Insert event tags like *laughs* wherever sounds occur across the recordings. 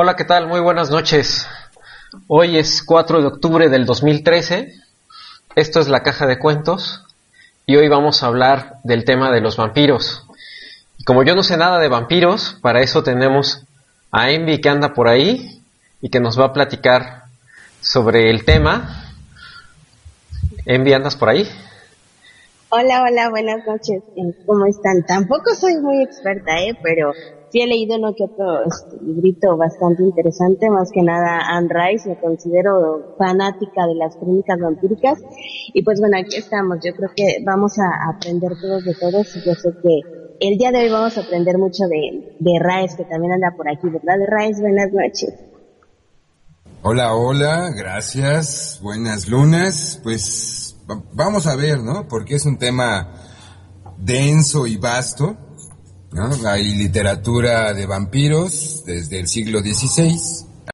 Hola, ¿qué tal? Muy buenas noches. Hoy es 4 de octubre del 2013. Esto es la caja de cuentos y hoy vamos a hablar del tema de los vampiros. Y como yo no sé nada de vampiros, para eso tenemos a Envy que anda por ahí y que nos va a platicar sobre el tema. Envy, ¿andas por ahí? Hola, hola, buenas noches. ¿Cómo están? Tampoco soy muy experta, ¿eh? Pero sí he leído uno que otro este, librito bastante interesante, más que nada Anne Rice, me considero fanática de las crónicas vampíricas. Y pues bueno, aquí estamos. Yo creo que vamos a aprender todos de todos y yo sé que el día de hoy vamos a aprender mucho de, de Rice, que también anda por aquí, ¿verdad? Rice, buenas noches. Hola, hola, gracias, buenas lunas. Pues vamos a ver, ¿no? Porque es un tema denso y vasto. Hay literatura de vampiros desde el siglo XVI,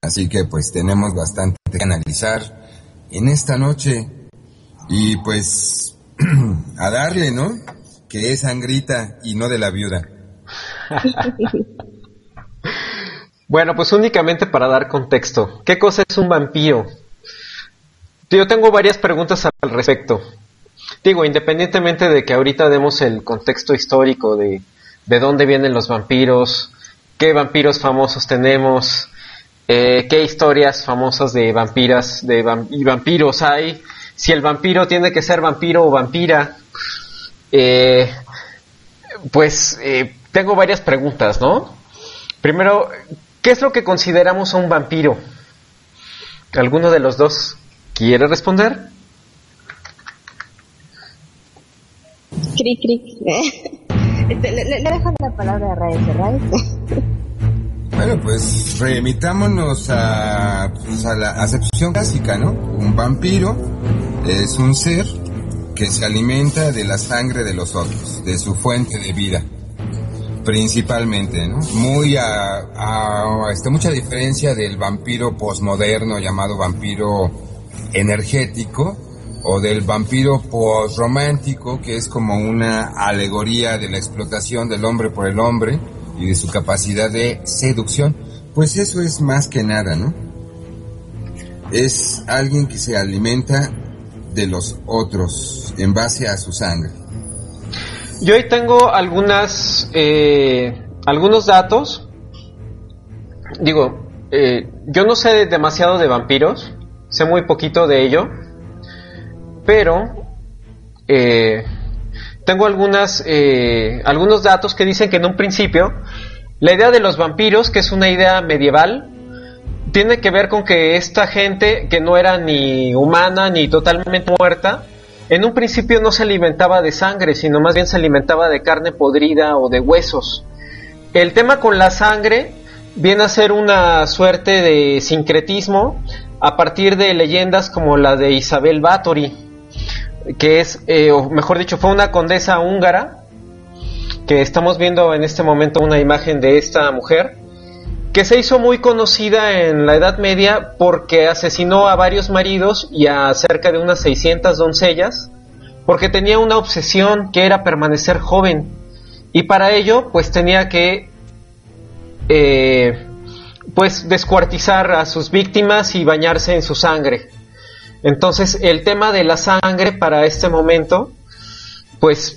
así que pues tenemos bastante que analizar en esta noche. Y pues *clears throat* a darle, ¿no? Que es sangrita y no de la viuda. *laughs* bueno, pues únicamente para dar contexto. ¿Qué cosa es un vampiro? Yo tengo varias preguntas al respecto. Digo, independientemente de que ahorita demos el contexto histórico de, de dónde vienen los vampiros, qué vampiros famosos tenemos, eh, qué historias famosas de vampiras de y vampiros hay, si el vampiro tiene que ser vampiro o vampira, eh, pues eh, tengo varias preguntas, ¿no? Primero, ¿qué es lo que consideramos un vampiro? ¿Alguno de los dos quiere responder? Cric, cric. *laughs* Le, le, la palabra a Raíz, Raíz. Bueno, pues remitámonos a, pues, a la acepción clásica, ¿no? Un vampiro es un ser que se alimenta de la sangre de los otros, de su fuente de vida, principalmente, ¿no? Muy a, a este, mucha diferencia del vampiro posmoderno llamado vampiro energético, o del vampiro postromántico, que es como una alegoría de la explotación del hombre por el hombre y de su capacidad de seducción, pues eso es más que nada, ¿no? Es alguien que se alimenta de los otros en base a su sangre. Yo hoy tengo algunas, eh, algunos datos. Digo, eh, yo no sé demasiado de vampiros, sé muy poquito de ello pero eh, tengo algunas, eh, algunos datos que dicen que en un principio la idea de los vampiros, que es una idea medieval, tiene que ver con que esta gente que no era ni humana ni totalmente muerta, en un principio no se alimentaba de sangre, sino más bien se alimentaba de carne podrida o de huesos. El tema con la sangre viene a ser una suerte de sincretismo a partir de leyendas como la de Isabel Báthory, que es, eh, o mejor dicho, fue una condesa húngara, que estamos viendo en este momento una imagen de esta mujer, que se hizo muy conocida en la Edad Media porque asesinó a varios maridos y a cerca de unas 600 doncellas, porque tenía una obsesión que era permanecer joven, y para ello pues tenía que eh, pues descuartizar a sus víctimas y bañarse en su sangre. Entonces, el tema de la sangre para este momento, pues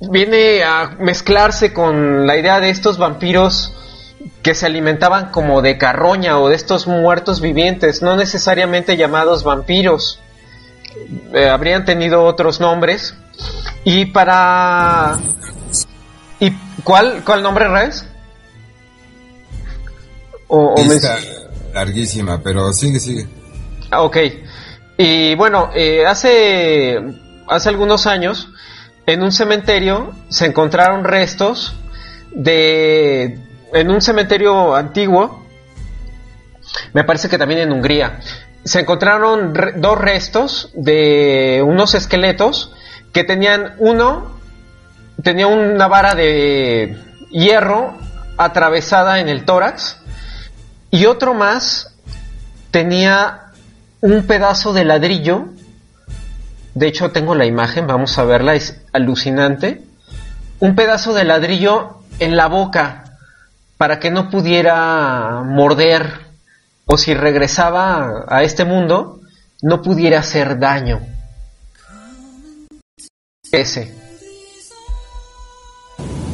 viene a mezclarse con la idea de estos vampiros que se alimentaban como de carroña o de estos muertos vivientes, no necesariamente llamados vampiros. Eh, habrían tenido otros nombres. Y para... ¿Y cuál, cuál nombre, Res? O, larguísima, pero sigue, sigue. Ah, ok. Y bueno, eh, hace, hace algunos años, en un cementerio se encontraron restos de, en un cementerio antiguo, me parece que también en Hungría, se encontraron dos restos de unos esqueletos que tenían uno, tenía una vara de hierro atravesada en el tórax y otro más tenía un pedazo de ladrillo. De hecho, tengo la imagen, vamos a verla, es alucinante. Un pedazo de ladrillo en la boca para que no pudiera morder o si regresaba a este mundo no pudiera hacer daño. Ese.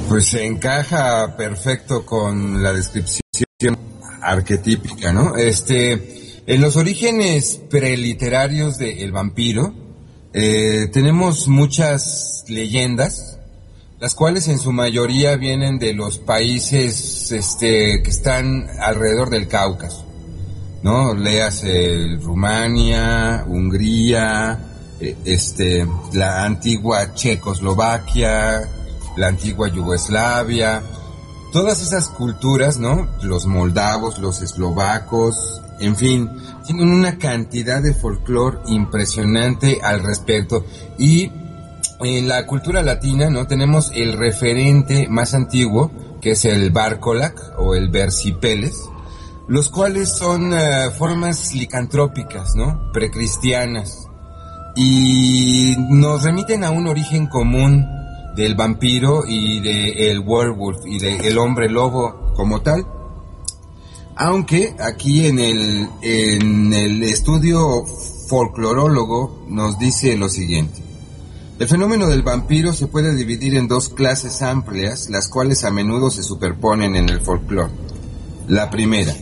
Pues se encaja perfecto con la descripción arquetípica, ¿no? Este, en los orígenes preliterarios de El vampiro, eh, tenemos muchas leyendas, las cuales en su mayoría vienen de los países este, que están alrededor del Cáucaso, ¿no? Leas Rumania, Hungría, eh, este, la antigua Checoslovaquia, la antigua Yugoslavia, todas esas culturas, ¿no? Los moldavos, los eslovacos, en fin, tienen una cantidad de folclore impresionante al respecto. Y en la cultura latina, ¿no? Tenemos el referente más antiguo, que es el Barcolac o el Versipeles, los cuales son eh, formas licantrópicas, ¿no? Precristianas. Y nos remiten a un origen común del vampiro y del werewolf y del hombre lobo como tal. Aunque aquí en el, en el estudio folclorólogo nos dice lo siguiente. El fenómeno del vampiro se puede dividir en dos clases amplias, las cuales a menudo se superponen en el folclore. La primera,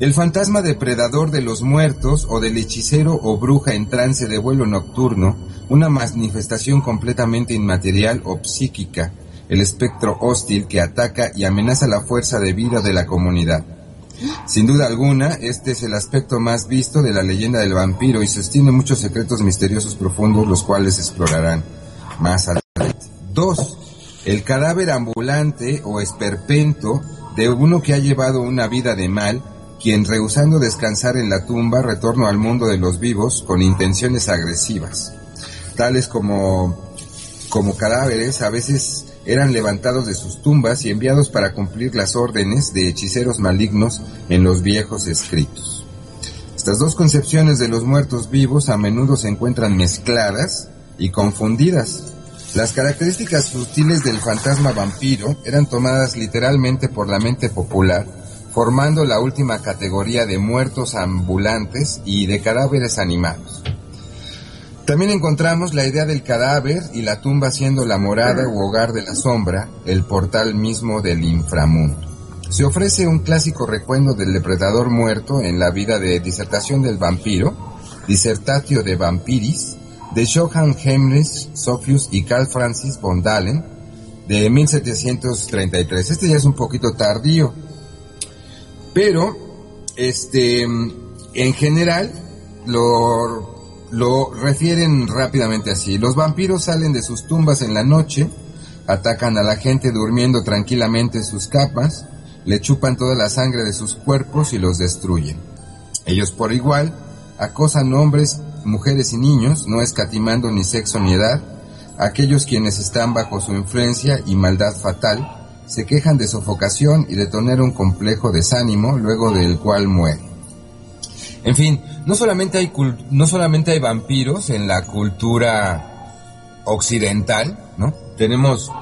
el fantasma depredador de los muertos o del hechicero o bruja en trance de vuelo nocturno, una manifestación completamente inmaterial o psíquica, el espectro hostil que ataca y amenaza la fuerza de vida de la comunidad. Sin duda alguna, este es el aspecto más visto de la leyenda del vampiro y sostiene muchos secretos misteriosos profundos los cuales explorarán más adelante. Dos, el cadáver ambulante o esperpento de uno que ha llevado una vida de mal, quien rehusando descansar en la tumba retorno al mundo de los vivos con intenciones agresivas, tales como, como cadáveres a veces eran levantados de sus tumbas y enviados para cumplir las órdenes de hechiceros malignos en los viejos escritos. Estas dos concepciones de los muertos vivos a menudo se encuentran mezcladas y confundidas. Las características sutiles del fantasma vampiro eran tomadas literalmente por la mente popular, formando la última categoría de muertos ambulantes y de cadáveres animados. También encontramos la idea del cadáver y la tumba siendo la morada u hogar de la sombra, el portal mismo del inframundo. Se ofrece un clásico recuento del depredador muerto en la vida de Disertación del vampiro, Disertatio de Vampiris, de Johann Heinrich Sophius y Carl Francis von Dahlen, de 1733. Este ya es un poquito tardío, pero, este, en general, lo lo refieren rápidamente así. Los vampiros salen de sus tumbas en la noche, atacan a la gente durmiendo tranquilamente en sus capas, le chupan toda la sangre de sus cuerpos y los destruyen. Ellos por igual acosan hombres, mujeres y niños, no escatimando ni sexo ni edad. Aquellos quienes están bajo su influencia y maldad fatal se quejan de sofocación y de tener un complejo desánimo, luego del cual mueren. En fin, no solamente hay no solamente hay vampiros en la cultura occidental, ¿no? Tenemos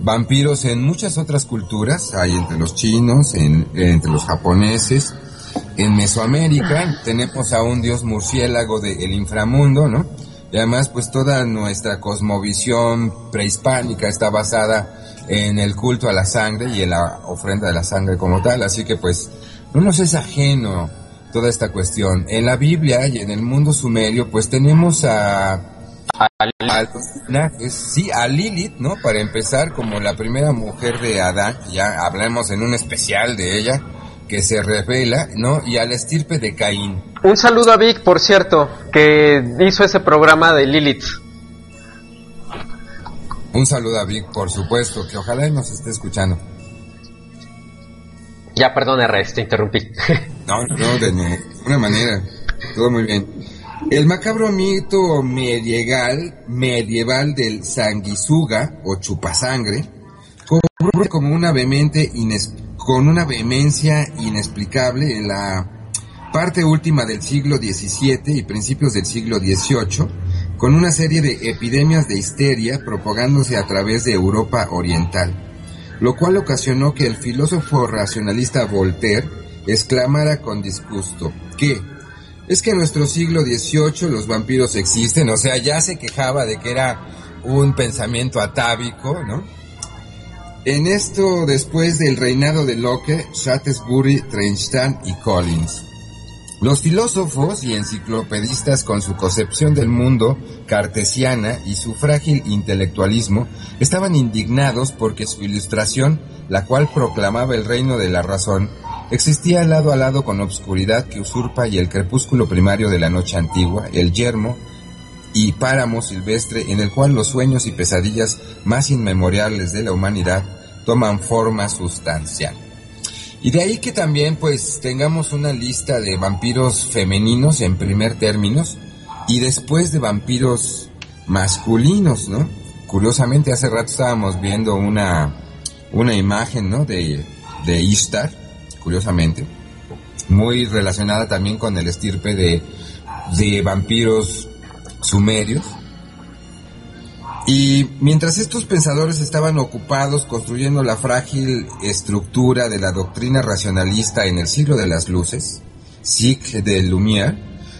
vampiros en muchas otras culturas, hay entre los chinos, entre los japoneses, en Mesoamérica tenemos a un dios murciélago del inframundo, ¿no? Y además, pues toda nuestra cosmovisión prehispánica está basada en el culto a la sangre y en la ofrenda de la sangre como tal, así que pues no nos es ajeno toda esta cuestión. En la Biblia y en el mundo sumerio, pues tenemos a, a, sí, a Lilith, ¿no? Para empezar, como la primera mujer de Adán, ya hablamos en un especial de ella, que se revela, ¿no? Y al estirpe de Caín. Un saludo a Vic, por cierto, que hizo ese programa de Lilith. Un saludo a Vic, por supuesto, que ojalá nos esté escuchando. Ya, perdón, te interrumpí. *laughs* no, no, de ninguna manera. Todo muy bien. El macabro mito medieval, medieval del sanguisuga o chupasangre como una vehemente con una vehemencia inexplicable en la parte última del siglo XVII y principios del siglo XVIII, con una serie de epidemias de histeria propagándose a través de Europa Oriental. Lo cual ocasionó que el filósofo racionalista Voltaire exclamara con disgusto que es que en nuestro siglo XVIII los vampiros existen, o sea, ya se quejaba de que era un pensamiento atávico, ¿no? En esto, después del reinado de Locke, Shaftesbury, Trenchtan y Collins. Los filósofos y enciclopedistas con su concepción del mundo cartesiana y su frágil intelectualismo estaban indignados porque su ilustración, la cual proclamaba el reino de la razón, existía lado a lado con obscuridad que usurpa y el crepúsculo primario de la noche antigua, el yermo y páramo silvestre en el cual los sueños y pesadillas más inmemoriales de la humanidad toman forma sustancial. Y de ahí que también pues tengamos una lista de vampiros femeninos en primer términos y después de vampiros masculinos, ¿no? Curiosamente hace rato estábamos viendo una, una imagen, ¿no? De, de Ishtar, curiosamente, muy relacionada también con el estirpe de, de vampiros sumerios. Y mientras estos pensadores estaban ocupados construyendo la frágil estructura de la doctrina racionalista en el siglo de las luces, Sic de Lumière,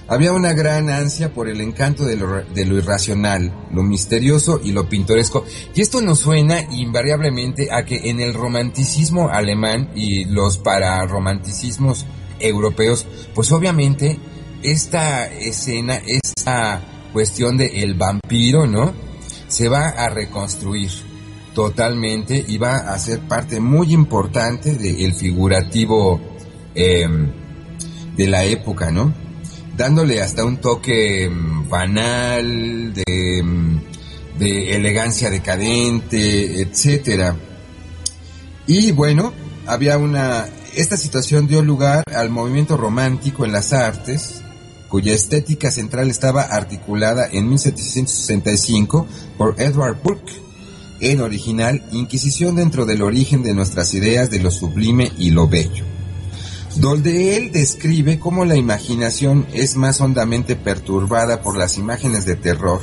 había una gran ansia por el encanto de lo, de lo, irracional, lo misterioso y lo pintoresco. Y esto nos suena invariablemente a que en el romanticismo alemán y los pararromanticismos europeos, pues obviamente esta escena, esta cuestión de el vampiro, ¿no? Se va a reconstruir totalmente y va a ser parte muy importante del figurativo eh, de la época, ¿no? Dándole hasta un toque banal, de, de elegancia decadente, etcétera. Y bueno, había una, esta situación dio lugar al movimiento romántico en las artes, cuya estética central estaba articulada en 1765 por Edward Burke, en original Inquisición dentro del origen de nuestras ideas de lo sublime y lo bello, donde él describe cómo la imaginación es más hondamente perturbada por las imágenes de terror,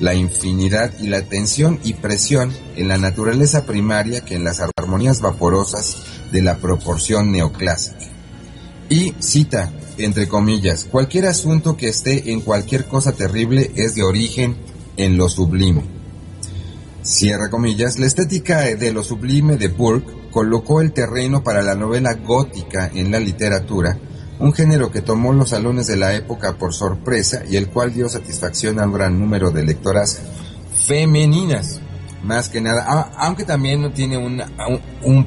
la infinidad y la tensión y presión en la naturaleza primaria que en las armonías vaporosas de la proporción neoclásica. Y cita, entre comillas, cualquier asunto que esté en cualquier cosa terrible es de origen en lo sublime. Cierra comillas, la estética de lo sublime de Burke colocó el terreno para la novela gótica en la literatura, un género que tomó los salones de la época por sorpresa y el cual dio satisfacción a un gran número de lectoras femeninas, más que nada, aunque también no tiene un, un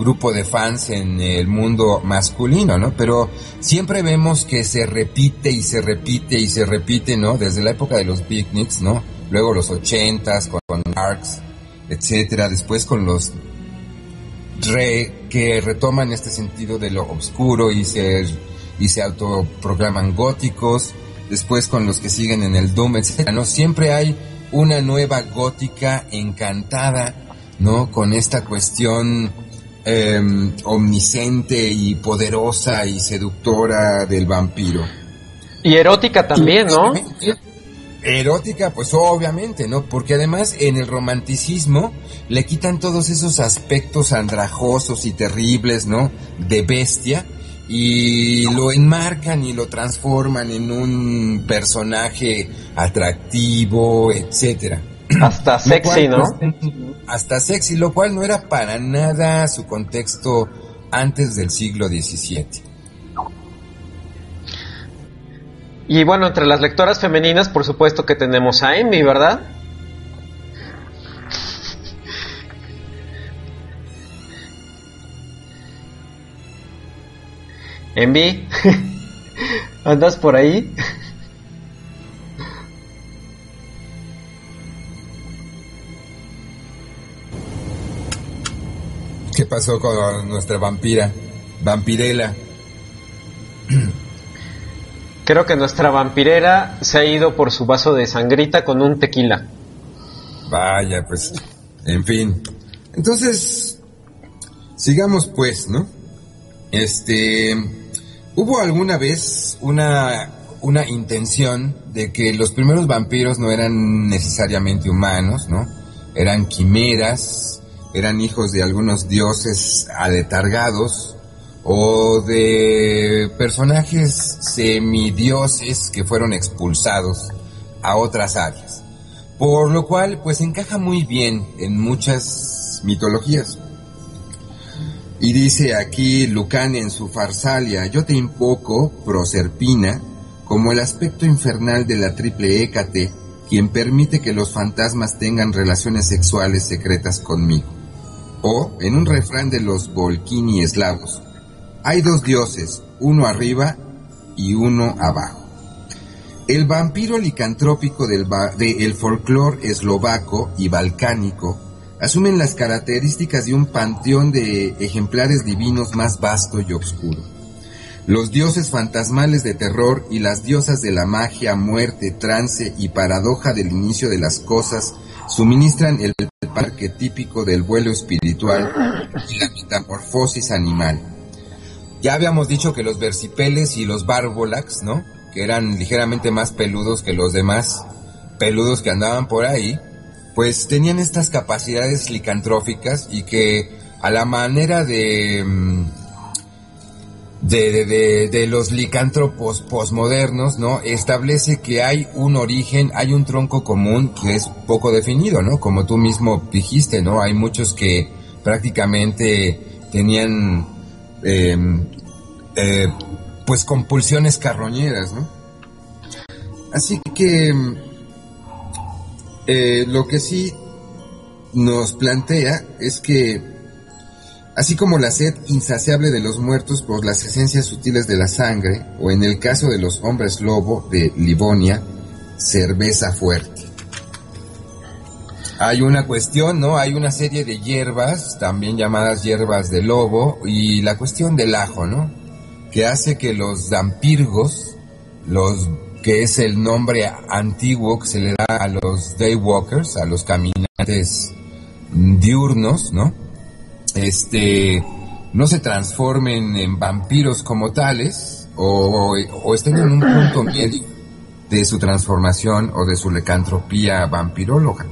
grupo de fans en el mundo masculino, ¿no? Pero siempre vemos que se repite y se repite y se repite, ¿no? Desde la época de los picnics, ¿no? Luego los ochentas con, con Arcs, etcétera, después con los re, que retoman este sentido de lo oscuro y se, y se autoproclaman góticos, después con los que siguen en el Doom, etcétera, ¿no? Siempre hay una nueva gótica encantada, ¿no? Con esta cuestión eh, omnisciente y poderosa y seductora del vampiro. Y erótica también, ¿no? Erótica, pues obviamente, ¿no? Porque además en el romanticismo le quitan todos esos aspectos andrajosos y terribles, ¿no? De bestia y lo enmarcan y lo transforman en un personaje atractivo, etcétera. *clears throat* Hasta sexy, ¿no? Pues, hasta sexy, lo cual no era para nada su contexto antes del siglo XVII. Y bueno, entre las lectoras femeninas, por supuesto que tenemos a Amy, ¿verdad? Envy, *laughs* ¿andas por ahí? ¿Qué pasó con nuestra vampira? Vampirela. Creo que nuestra vampirera se ha ido por su vaso de sangrita con un tequila. Vaya, pues, en fin. Entonces, sigamos pues, ¿no? Este, hubo alguna vez una, una intención de que los primeros vampiros no eran necesariamente humanos, ¿no? Eran quimeras, eran hijos de algunos dioses aletargados o de personajes semidioses que fueron expulsados a otras áreas. Por lo cual, pues encaja muy bien en muchas mitologías. Y dice aquí Lucán en su Farsalia, yo te invoco, Proserpina, como el aspecto infernal de la triple Hécate, quien permite que los fantasmas tengan relaciones sexuales secretas conmigo. O, en un refrán de los Volkini eslavos, hay dos dioses, uno arriba y uno abajo. El vampiro licantrópico del de folclore eslovaco y balcánico asumen las características de un panteón de ejemplares divinos más vasto y oscuro. Los dioses fantasmales de terror y las diosas de la magia, muerte, trance y paradoja del inicio de las cosas suministran el parque típico del vuelo espiritual y la metamorfosis animal. Ya habíamos dicho que los versipeles y los barbolax, ¿no? Que eran ligeramente más peludos que los demás peludos que andaban por ahí, pues tenían estas capacidades licantróficas y que a la manera de, mm, de, de, los licántropos posmodernos, ¿no? Establece que hay un origen, hay un tronco común que es poco definido, ¿no? Como tú mismo dijiste, ¿no? Hay muchos que prácticamente tenían, em, eh, pues, compulsiones carroñeras, ¿no? Así que eh, lo que sí nos plantea es que, así como la sed insaciable de los muertos por las esencias sutiles de la sangre, o en el caso de los hombres lobo de Livonia, cerveza fuerte. Hay una cuestión, ¿no? Hay una serie de hierbas, también llamadas hierbas de lobo, y la cuestión del ajo, ¿no? Que hace que los dampirgos, los que es el nombre antiguo que se le da a los daywalkers, a los caminantes diurnos, ¿no? Este, no se transformen en vampiros como tales o, estén en un punto medio de su transformación o de su lecantropía vampiróloga.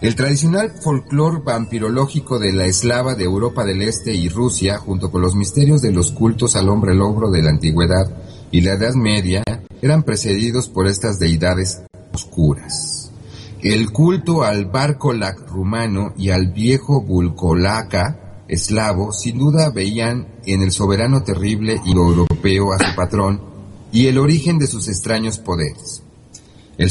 El tradicional folclore vampirológico de la eslava de Europa del Este y Rusia, junto con los misterios de los cultos al hombre logro de la antigüedad y la Edad Media, eran precedidos por estas deidades oscuras. El culto al Barcolac rumano y al viejo Bulcolaca eslavo sin duda veían en el soberano terrible y europeo a su patrón y el origen de sus extraños poderes. El,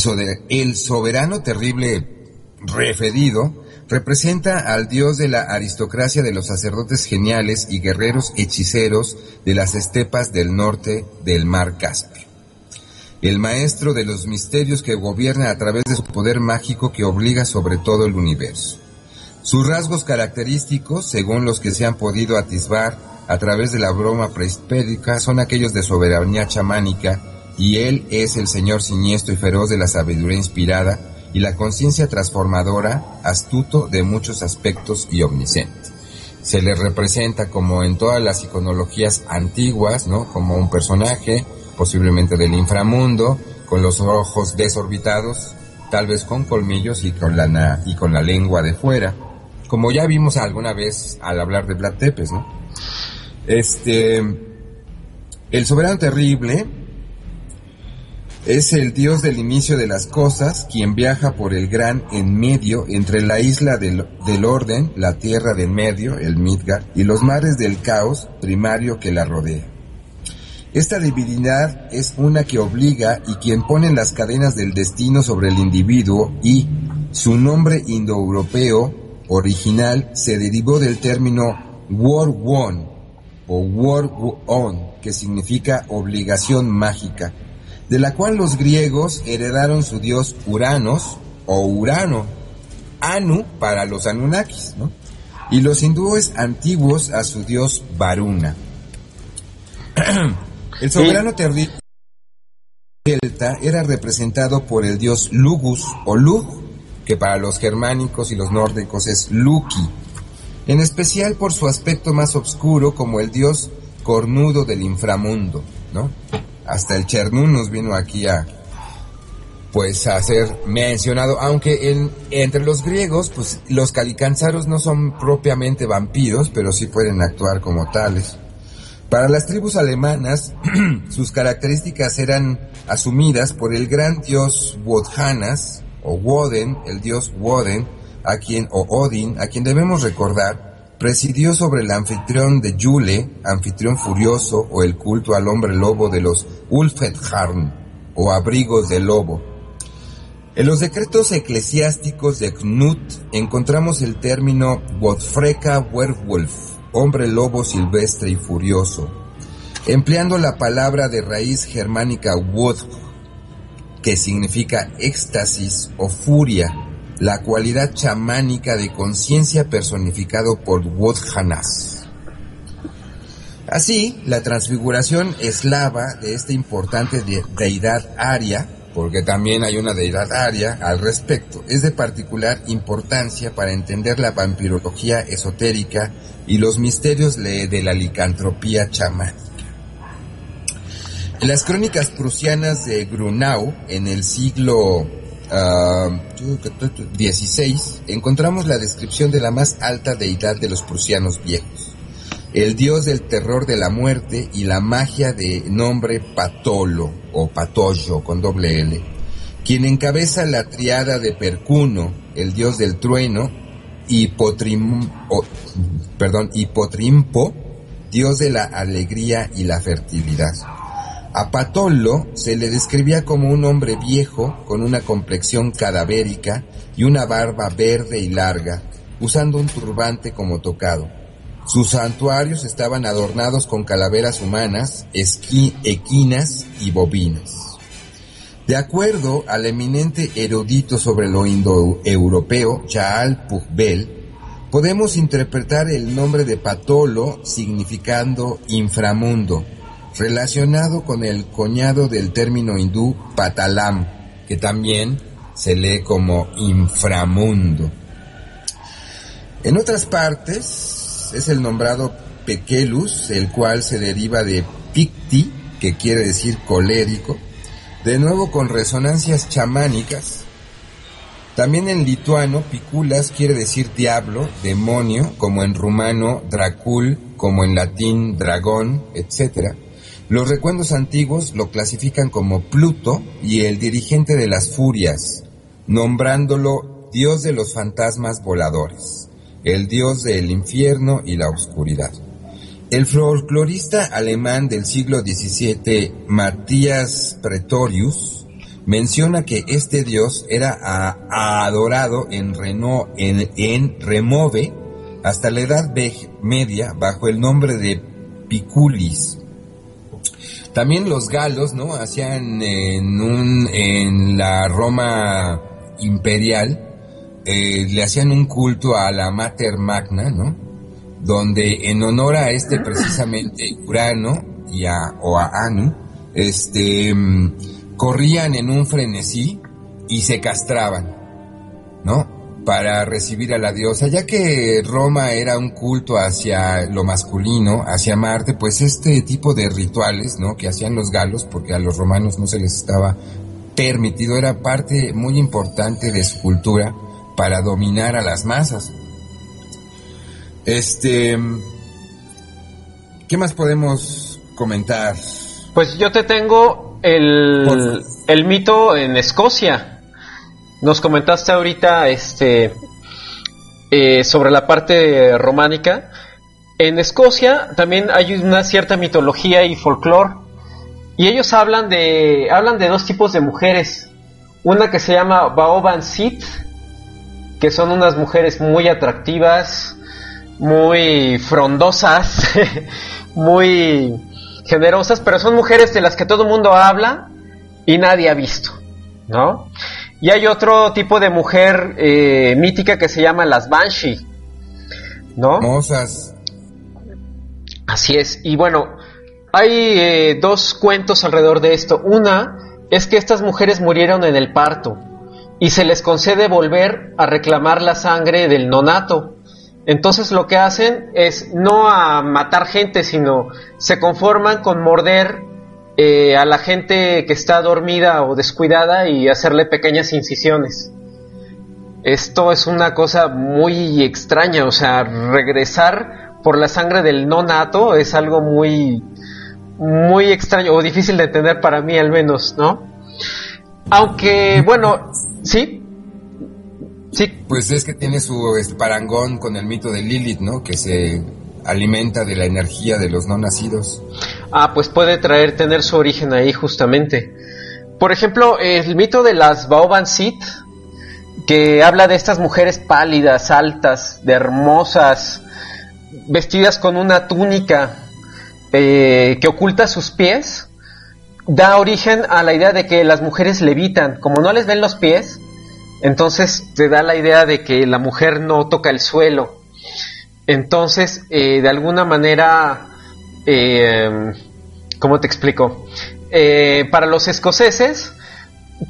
el soberano terrible referido representa al dios de la aristocracia de los sacerdotes geniales y guerreros hechiceros de las estepas del norte del mar Caspio el maestro de los misterios que gobierna a través de su poder mágico que obliga sobre todo el universo. Sus rasgos característicos, según los que se han podido atisbar a través de la broma prehispánica, son aquellos de soberanía chamánica, y él es el señor siniestro y feroz de la sabiduría inspirada y la conciencia transformadora, astuto de muchos aspectos y omnisciente. Se le representa como en todas las iconologías antiguas, ¿no? Como un personaje posiblemente del inframundo, con los ojos desorbitados, tal vez con colmillos y con la, y con la lengua de fuera, como ya vimos alguna vez al hablar de Vlad Tepes, ¿no? Este, el soberano terrible es el dios del inicio de las cosas, quien viaja por el gran en medio entre la isla del, orden, la tierra del medio, el Midgard, y los mares del caos primario que la rodea. Esta divinidad es una que obliga y quien pone las cadenas del destino sobre el individuo y su nombre indoeuropeo original se derivó del término war won o war on, que significa obligación mágica, de la cual los griegos heredaron su dios Uranos o Urano, Anu para los Anunnakis, y los hindúes antiguos a su dios Varuna. *clears throat* El soberano celta era representado por el dios Lugus o Lug, que para los germánicos y los nórdicos es Luki, en especial por su aspecto más oscuro como el dios cornudo del inframundo, ¿no? Hasta el Chernún nos vino aquí a pues a ser mencionado, aunque en, entre los griegos, pues los calicanzaros no son propiamente vampiros, pero sí pueden actuar como tales. Para las tribus alemanas, *clears throat* sus características eran asumidas por el gran dios Wodhanas, o Woden, el dios Woden, a quien, o Odin, a quien debemos recordar, presidió sobre el anfitrión de Yule, anfitrión furioso, o el culto al hombre lobo de los Ulfetharn, o abrigos de lobo. En los decretos eclesiásticos de Knut encontramos el término Wodfreka Werwolf, hombre lobo silvestre y furioso, empleando la palabra de raíz germánica Wod, que significa éxtasis o furia, la cualidad chamánica de conciencia personificado por Wodhanas. Así, la transfiguración eslava de esta importante deidad aria porque también hay una deidad aria al respecto. Es de particular importancia para entender la vampirología esotérica y los misterios de la licantropía chamánica. En las crónicas prusianas de Grunau, en el siglo XVI, ah, encontramos la descripción de la más alta deidad de los prusianos viejos, el dios del terror de la muerte y la magia de nombre Patolo o Patollo con doble L, quien encabeza la triada de Percuno, el dios del trueno, y Potrim, perdón, Potrimpo, dios de la alegría y la fertilidad. A Patolo se le describía como un hombre viejo con una complexión cadavérica y una barba verde y larga, usando un turbante como tocado. Sus santuarios estaban adornados con calaveras humanas, equinas y bovinas. De acuerdo al eminente erudito sobre lo indoeuropeo, Chaal Pugbel, podemos interpretar el nombre de Patolo significando inframundo, relacionado con el coñado del término hindú Patalam, que también se lee como inframundo. En otras partes, es el nombrado Pekelus, el cual se deriva de Picti, que quiere decir colérico, de nuevo con resonancias chamánicas. También en lituano, Piculas quiere decir diablo, demonio, como en rumano Dracul, como en latín dragón, etc. Los recuendos antiguos lo clasifican como Pluto y el dirigente de las furias, nombrándolo dios de los fantasmas voladores el dios del infierno y la oscuridad. El folclorista alemán del siglo XVII, Matthias Pretorius, menciona que este dios era adorado en, en, Remove hasta la Edad Media bajo el nombre de Piculis. También los galos, ¿no? Hacían en, un, en la Roma imperial, eh, le hacían un culto a la Mater Magna, ¿no? Donde en honor a este precisamente Urano y a, o a Anu, este, mm, corrían en un frenesí y se castraban, ¿no? Para recibir a la diosa, ya que Roma era un culto hacia lo masculino, hacia Marte, pues este tipo de rituales, ¿no? Que hacían los galos, porque a los romanos no se les estaba permitido, era parte muy importante de su cultura para dominar a las masas. Este, ¿qué más podemos comentar? Pues yo te tengo el, el mito en Escocia. Nos comentaste ahorita este eh, sobre la parte románica. En Escocia también hay una cierta mitología y folclore. Y ellos hablan de, hablan de dos tipos de mujeres. Una que se llama Baoban Sith que son unas mujeres muy atractivas, muy frondosas, *laughs* muy generosas, pero son mujeres de las que todo el mundo habla y nadie ha visto, ¿no? Y hay otro tipo de mujer eh, mítica que se llama las Banshee, ¿no? Hermosas. Así es, y bueno, hay eh, dos cuentos alrededor de esto. Una es que estas mujeres murieron en el parto y se les concede volver a reclamar la sangre del nonato. Entonces lo que hacen es no a matar gente, sino se conforman con morder eh, a la gente que está dormida o descuidada y hacerle pequeñas incisiones. Esto es una cosa muy extraña, o sea, regresar por la sangre del no nato es algo muy muy extraño o difícil de entender para mí al menos, ¿no? Aunque, bueno, sí. Sí. Pues es que tiene su parangón con el mito de Lilith, ¿no? Que se alimenta de la energía de los no nacidos. Ah, pues puede traer, tener su origen ahí justamente. Por ejemplo, el mito de las Baoban Sit, que habla de estas mujeres pálidas, altas, de hermosas, vestidas con una túnica eh, que oculta sus pies, da origen a la idea de que las mujeres levitan. Como no les ven los pies, entonces te da la idea de que la mujer no toca el suelo. Entonces, eh, de alguna manera, eh, ¿cómo te explico? Eh, para los escoceses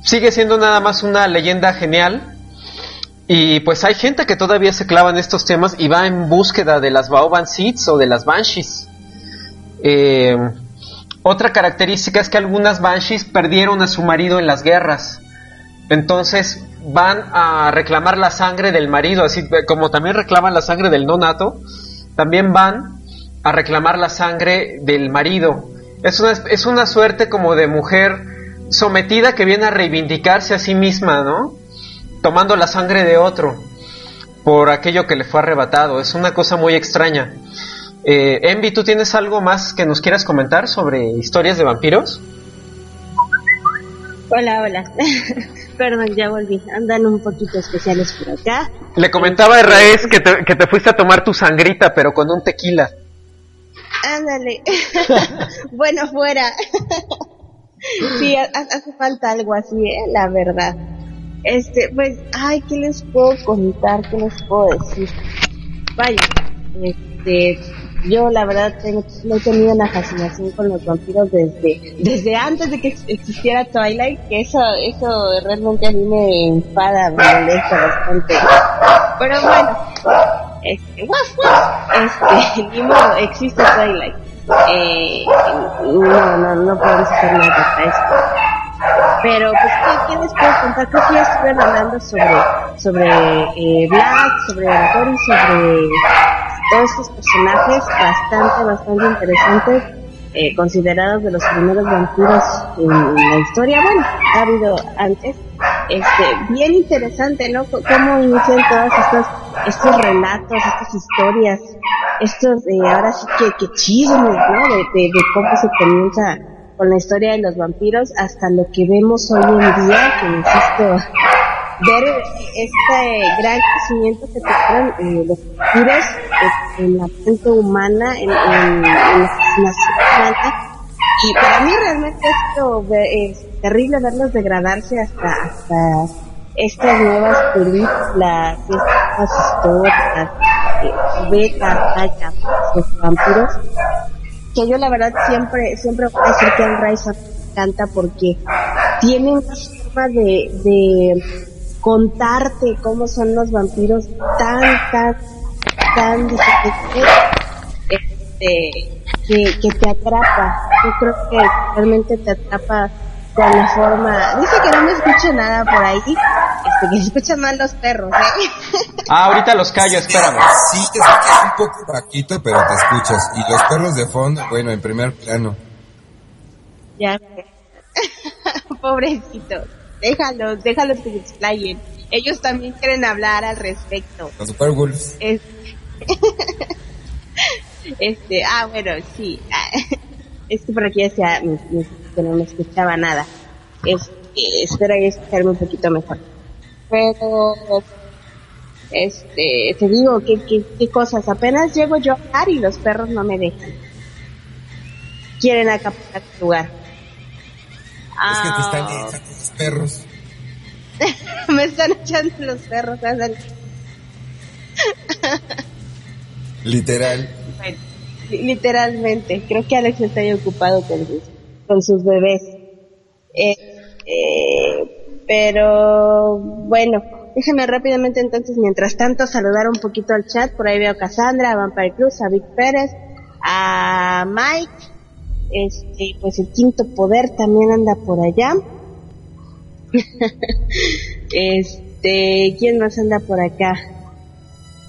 sigue siendo nada más una leyenda genial. Y pues hay gente que todavía se clava en estos temas y va en búsqueda de las Baoban Seeds o de las Banshees. Otra característica es que algunas Banshees perdieron a su marido en las guerras. Entonces van a reclamar la sangre del marido, así como también reclaman la sangre del nonato, también van a reclamar la sangre del marido. Es una, es una suerte como de mujer sometida que viene a reivindicarse a sí misma, ¿no? Tomando la sangre de otro por aquello que le fue arrebatado. Es una cosa muy extraña. Eh, Envy, ¿tú tienes algo más que nos quieras comentar sobre historias de vampiros? Hola, hola. *laughs* Perdón, ya volví. Andan un poquito especiales por acá. Le comentaba a Raes que te, que te fuiste a tomar tu sangrita, pero con un tequila. Ándale. *laughs* bueno, fuera. *laughs* sí, hace falta algo así, ¿eh? La verdad. Este, pues, ay, ¿qué les puedo contar? ¿Qué les puedo decir? Vaya, este, yo la verdad tengo, he tenido una fascinación con los vampiros desde, desde antes de que existiera Twilight, que eso, eso realmente a mí me enfada, me molesta bastante. Pero bueno, este, este, *laughs* ni modo, existe Twilight. Eh, no, no, no podemos hacer nada para esto. Pero, pues, ¿qué, ¿qué, les puedo contar? Creo que ya estuvieron hablando sobre, sobre eh, Black, sobre Oratori, sobre todos estos personajes bastante, bastante interesantes, eh, considerados de los primeros vampiros en la historia. Bueno, ha habido antes. Este, bien interesante, ¿no? cómo inician todos estos, estos relatos, estas historias, estos, eh, ahora sí que, que chismes, ¿no? De, de cómo se comienza con la historia de los vampiros hasta lo que vemos hoy en día, que insisto, ver este gran crecimiento que tuvieron eh, los vampiros en la mente humana, en, en, la fascinación humana. Y para mí realmente esto es terrible verlos degradarse hasta, hasta estas nuevas películas, estas historias, eh, betas, los vampiros, que yo la verdad siempre, siempre voy a decir que el Rise me encanta porque tiene una forma de, de contarte cómo son los vampiros tan, tan, tan diferentes, este, que, que te atrapa. Yo creo que realmente te atrapa con la forma. Dice que no me escucha nada por ahí, este, que se escuchan mal los perros, ¿eh? Ah, ahorita los callo, espérame. Sí, te escuchas un poco vaquito, pero te escuchas. Y los perros de fondo, bueno, en primer plano. Ya. *laughs* Pobrecitos. Déjalos, déjalos que se explayen. Ellos también quieren hablar al respecto. Los Superwolves. Es... *laughs* este, ah, bueno, sí. *laughs* Es que por aquí decía que no me escuchaba nada. Es, espero escucharme un poquito mejor. Pero, este, te digo, ¿qué, qué, qué cosas? Apenas llego yo a hablar y los perros no me dejan. Quieren acaparar el lugar. Es que te están echando los perros. *laughs* me están echando los perros. Literal. Bueno, literalmente. Creo que Alex está ahí ocupado con sus, con sus bebés. Eh, eh, pero bueno, déjame rápidamente entonces, mientras tanto, saludar un poquito al chat. Por ahí veo a Cassandra, a Vampire Cruz, a Vic Pérez, a Mike, Este, pues el quinto poder también anda por allá. *laughs* este, ¿quién más anda por acá?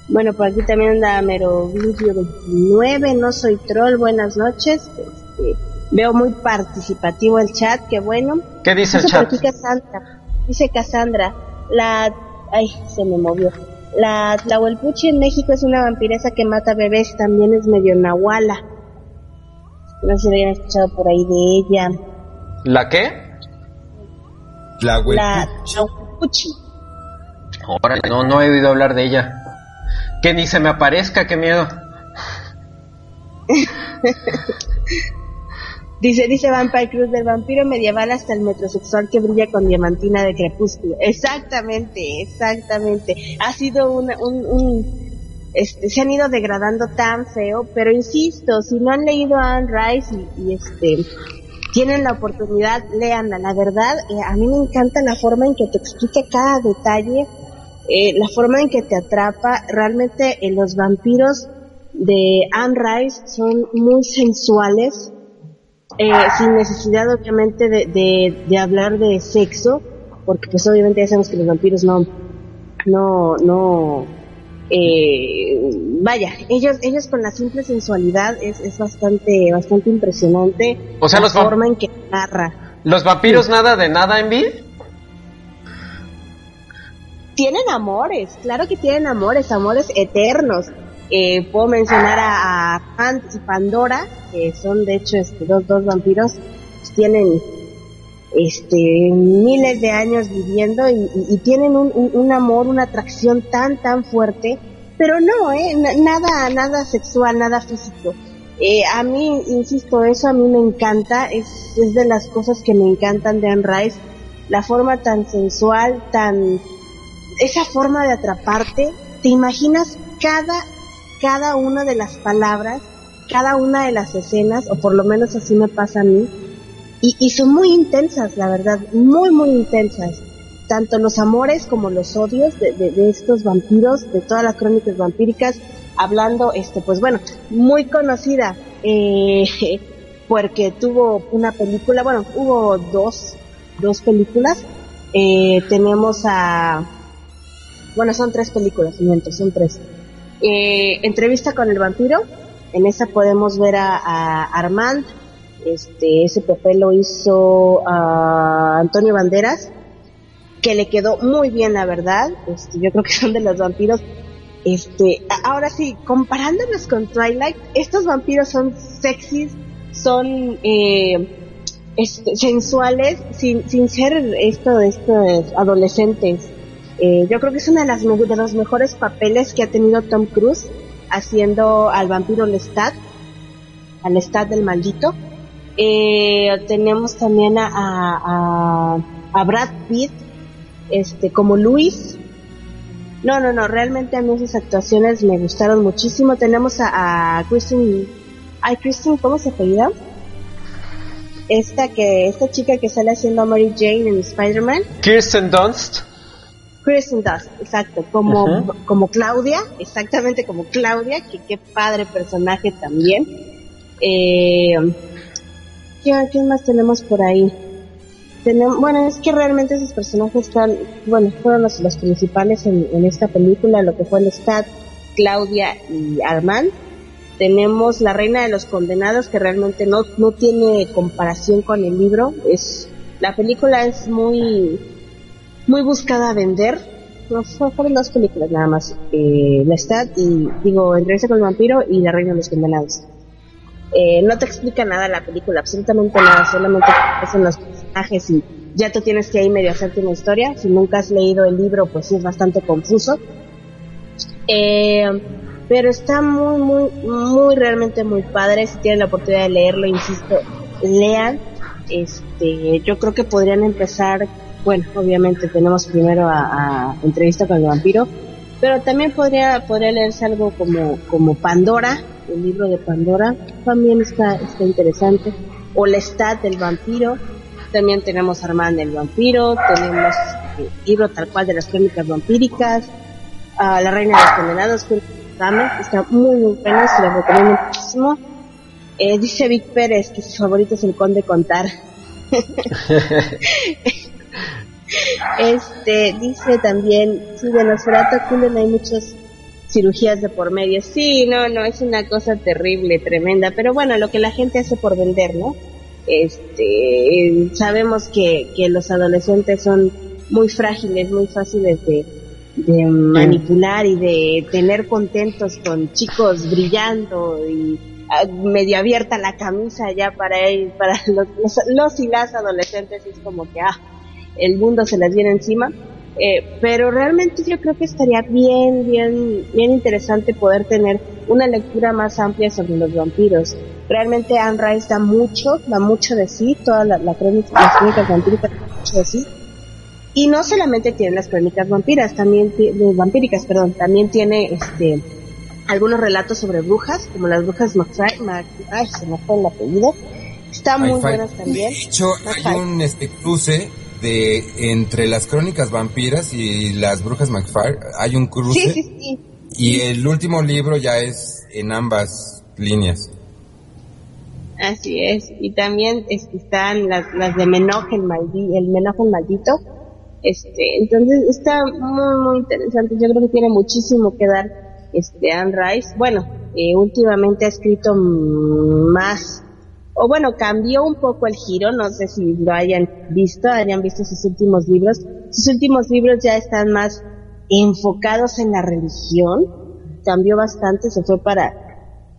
Bueno, por aquí también anda Merovingio 29, no soy troll, buenas noches. Este, veo muy participativo el chat, qué bueno. ¿Qué dice el chat? dice Cassandra, la... Ay, se me movió. La Tlahuelpuchi en México es una vampiresa que mata bebés, también es medio nahuala. No sé si habían escuchado por ahí de ella. ¿La qué? La Tlahuelpuchi. Ahora, no, no he oído hablar de ella. Que ni se me aparezca, qué miedo. *laughs* Dice, dice Vampire Cruz, del vampiro medieval hasta el metrosexual que brilla con diamantina de crepúsculo. Exactamente, exactamente. Ha sido un, un, este, se han ido degradando tan feo, pero insisto, si no han leído a Anne Rice y, este, tienen la oportunidad, leanla. La verdad, eh, a mí me encanta la forma en que te explica cada detalle, eh, la forma en que te atrapa. Realmente eh, los vampiros de Anne Rice son muy sensuales eh, sin necesidad obviamente de, de, hablar de sexo, porque pues obviamente ya sabemos que los vampiros no, no, no, eh, vaya, ellos, ellos con la simple sensualidad es, es bastante, bastante impresionante. O sea, la forma en que narra. ¿Los vampiros nada de nada en vida? Tienen amores, claro que tienen amores, amores eternos. Eh, puedo mencionar a, a y Pandora, que son de hecho este, dos, dos vampiros, tienen este, miles de años viviendo y, tienen un, amor, una atracción tan, tan fuerte, pero no, ¿eh? nada, nada sexual, nada físico. Eh, a mí, insisto, eso a mí me encanta, es, es de las cosas que me encantan de Anne Rice, la forma tan sensual, tan, esa forma de atraparte, te imaginas cada cada una de las palabras, cada una de las escenas, o por lo menos así me pasa a mí, y, son muy intensas, la verdad, muy, muy intensas. Tanto los amores como los odios de, de, estos vampiros, de todas las crónicas vampíricas, hablando, este, pues bueno, muy conocida, eh, *laughs* porque tuvo una película, bueno, hubo dos, dos películas. Eh, tenemos a, bueno, son tres películas, miento, son tres. Eh, entrevista con el vampiro, en esa podemos ver a, Armand, este, ese papel lo hizo a Antonio Banderas, que le quedó muy bien la verdad, este, yo creo que *laughs* son de los vampiros, este, ahora sí, comparándonos con Twilight, estos vampiros son sexys, son eh, este, sensuales, sin, sin ser esto de estos adolescentes. Eh, yo creo que es uno de, las, de los mejores papeles que ha tenido Tom Cruise haciendo al vampiro Lestat, al Lestat del maldito. Eh, tenemos también a, a, a, Brad Pitt este, como Luis. No, no, no, realmente a mí esas actuaciones me gustaron muchísimo. Tenemos a, a Kristen, ay Kristen, ¿cómo se apellida? Esta que, esta chica que sale haciendo a Mary Jane en Spider-Man. Kirsten Dunst. Kristen Dust, exacto, como, como Claudia, exactamente como Claudia, que qué padre personaje también. Eh, ¿Quién más tenemos por ahí? Bueno, es que realmente esos personajes están, bueno, fueron los, los principales en, en, esta película, lo que fue el Stat, Claudia y Armand. Tenemos La Reina de los Condenados, que realmente no, no tiene comparación con el libro. Es, la película es muy, muy buscada a vender. Fueron dos películas nada más. Eh, Lestat y, digo, Entrevista con el vampiro y La reina de los condenados. Eh, no te explica nada la película, absolutamente nada, solamente son los personajes y ya tú tienes que ahí medio hacerte una historia. Si nunca has leído el libro, pues sí es bastante confuso. Eh, pero está muy, muy, muy, realmente muy padre. Si tienen la oportunidad de leerlo, insisto, lean. Este, yo creo que podrían empezar bueno, obviamente tenemos primero a, Entrevista con el vampiro, pero también podría, podría leerse algo como, como Pandora, el libro de Pandora, también está, está interesante, o Lestat del vampiro, también tenemos Armand el vampiro, tenemos el eh, libro tal cual de las crónicas vampíricas, La reina de los condenados, que está muy, muy bueno, se lo recomiendo muchísimo. Eh, dice Vic Pérez que su favorito es el Conde Contar. *laughs* *laughs* este, dice también, sí, de Nosferatu Cullen hay muchas cirugías de por medio. Sí, no, no, es una cosa terrible, tremenda, pero bueno, lo que la gente hace por vender, ¿no? Este, sabemos que, que los adolescentes son muy frágiles, muy fáciles de, de manipular y de tener contentos con chicos brillando y ah, medio abierta la camisa ya para él, para *laughs* los, los, y las adolescentes es como que ah, el mundo se les viene encima. Eh, pero realmente yo creo que estaría bien, bien, bien interesante poder tener una lectura más amplia sobre los vampiros. Realmente Anne Rice da mucho, da mucho de sí, toda la, la crónica, las crónicas vampíricas da mucho de sí y no solamente tiene las crónicas vampiras, también vampíricas, perdón, también tiene este algunos relatos sobre brujas, como las brujas McFly, ay, se me fue el apellido. Están muy buenas también. *laughs* De hecho, hay un este cruce de entre las crónicas vampiras y las brujas McFly, hay un cruce. Sí, sí, sí. Y el último libro ya es en ambas líneas. Así es. Y también están las, las de el Menoje el maldito, este, entonces está muy, muy interesante. Yo creo que tiene muchísimo que dar este Anne Rice. Bueno, eh, últimamente ha escrito más, o bueno, cambió un poco el giro. No sé si lo hayan visto, hayan visto sus últimos libros. Sus últimos libros ya están más enfocados en la religión. Cambió bastante, se fue para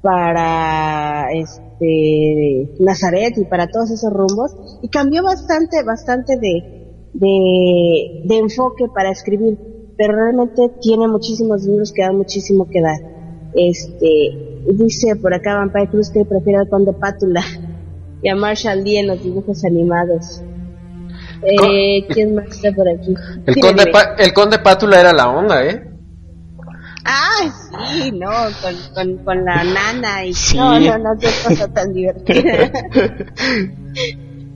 para este Nazaret y para todos esos rumbos y cambió bastante bastante de de, de enfoque para escribir, pero realmente tiene muchísimos libros que dan muchísimo que dar. Este, dice por acá Vampire Cruz que prefiere al Conde Pátula y a Marshall Lee en los dibujos animados. Eh, ¿Quién más está por aquí? El conde, el conde Pátula era la onda, ¿eh? Ah, sí, no, con, con, con la nana y no, no, no, qué cosa tan divertida. *laughs*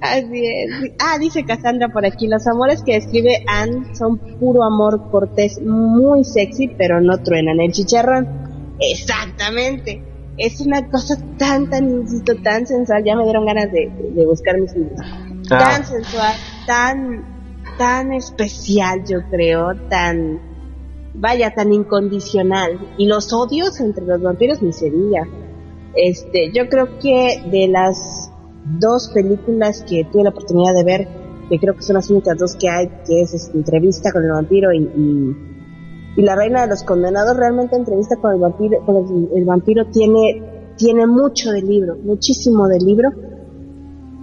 Así es. Ah, dice Cassandra por aquí, los amores que escribe Anne son puro amor cortés, muy sexy, pero no truenan el chicharrón. Exactamente. Es una cosa tan, tan, insisto, tan sensual. Ya me dieron ganas de, buscar mis libros. Ah. Tan sensual, tan, tan especial, yo creo, tan, vaya, tan incondicional. Y los odios entre los vampiros, ni Este, yo creo que de las dos películas que tuve la oportunidad de ver, que creo que son las únicas dos que hay, que es esta entrevista con el vampiro y, y, La Reina de los Condenados, realmente entrevista con el vampiro, con el, vampiro tiene, tiene mucho del libro, muchísimo del libro,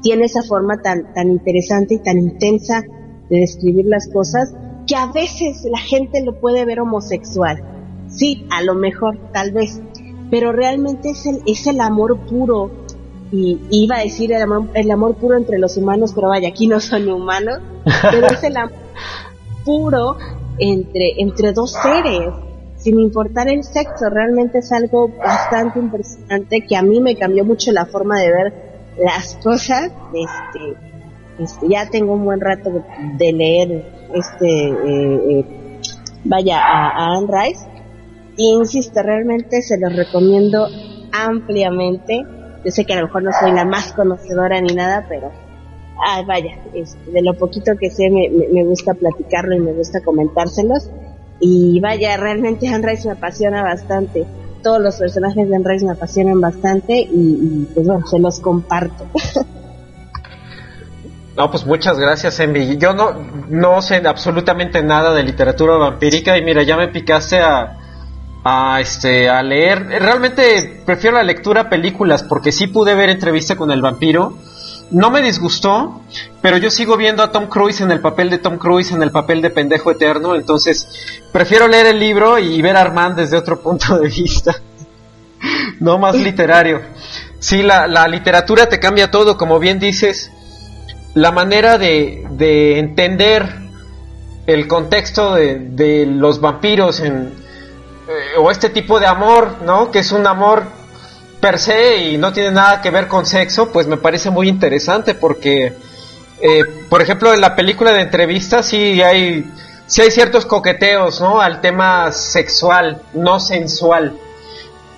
tiene esa forma tan, tan interesante y tan intensa de describir las cosas, que a veces la gente lo puede ver homosexual. Sí, a lo mejor, tal vez, pero realmente es el, es el amor puro, y iba a decir el amor, el amor puro entre los humanos, pero vaya, aquí no son humanos, pero es el amor *laughs* puro entre, entre dos seres, sin importar el sexo, realmente es algo bastante impresionante que a mí me cambió mucho la forma de ver las cosas, este, este ya tengo un buen rato de, leer este, eh, eh, vaya, a, a Anne Rice, e insisto, realmente se los recomiendo ampliamente. Yo sé que a lo mejor no soy la más conocedora ni nada, pero ah, vaya, este, de lo poquito que sé me, me, gusta platicarlo y me gusta comentárselos. Y vaya, realmente *laughs* Rice me apasiona bastante. Todos los personajes de Rice me apasionan bastante y, pues bueno, se los comparto. *laughs* No, pues muchas gracias, Envy. Yo no, no sé absolutamente nada de literatura vampírica y mira, ya me picaste a, a este a leer realmente prefiero la lectura a películas porque sí pude ver entrevista con el vampiro no me disgustó pero yo sigo viendo a Tom Cruise en el papel de Tom Cruise en el papel de pendejo eterno entonces prefiero leer el libro y ver a Armand desde otro punto de vista *laughs* no más literario sí la, la literatura te cambia todo como bien dices la manera de, de entender el contexto de, de los vampiros en, eh, o este tipo de amor, ¿no? Que es un amor per se y no tiene nada que ver con sexo, pues me parece muy interesante porque, eh, por ejemplo, en la película de entrevista sí hay, sí hay ciertos coqueteos, ¿no? Al tema sexual, no sensual,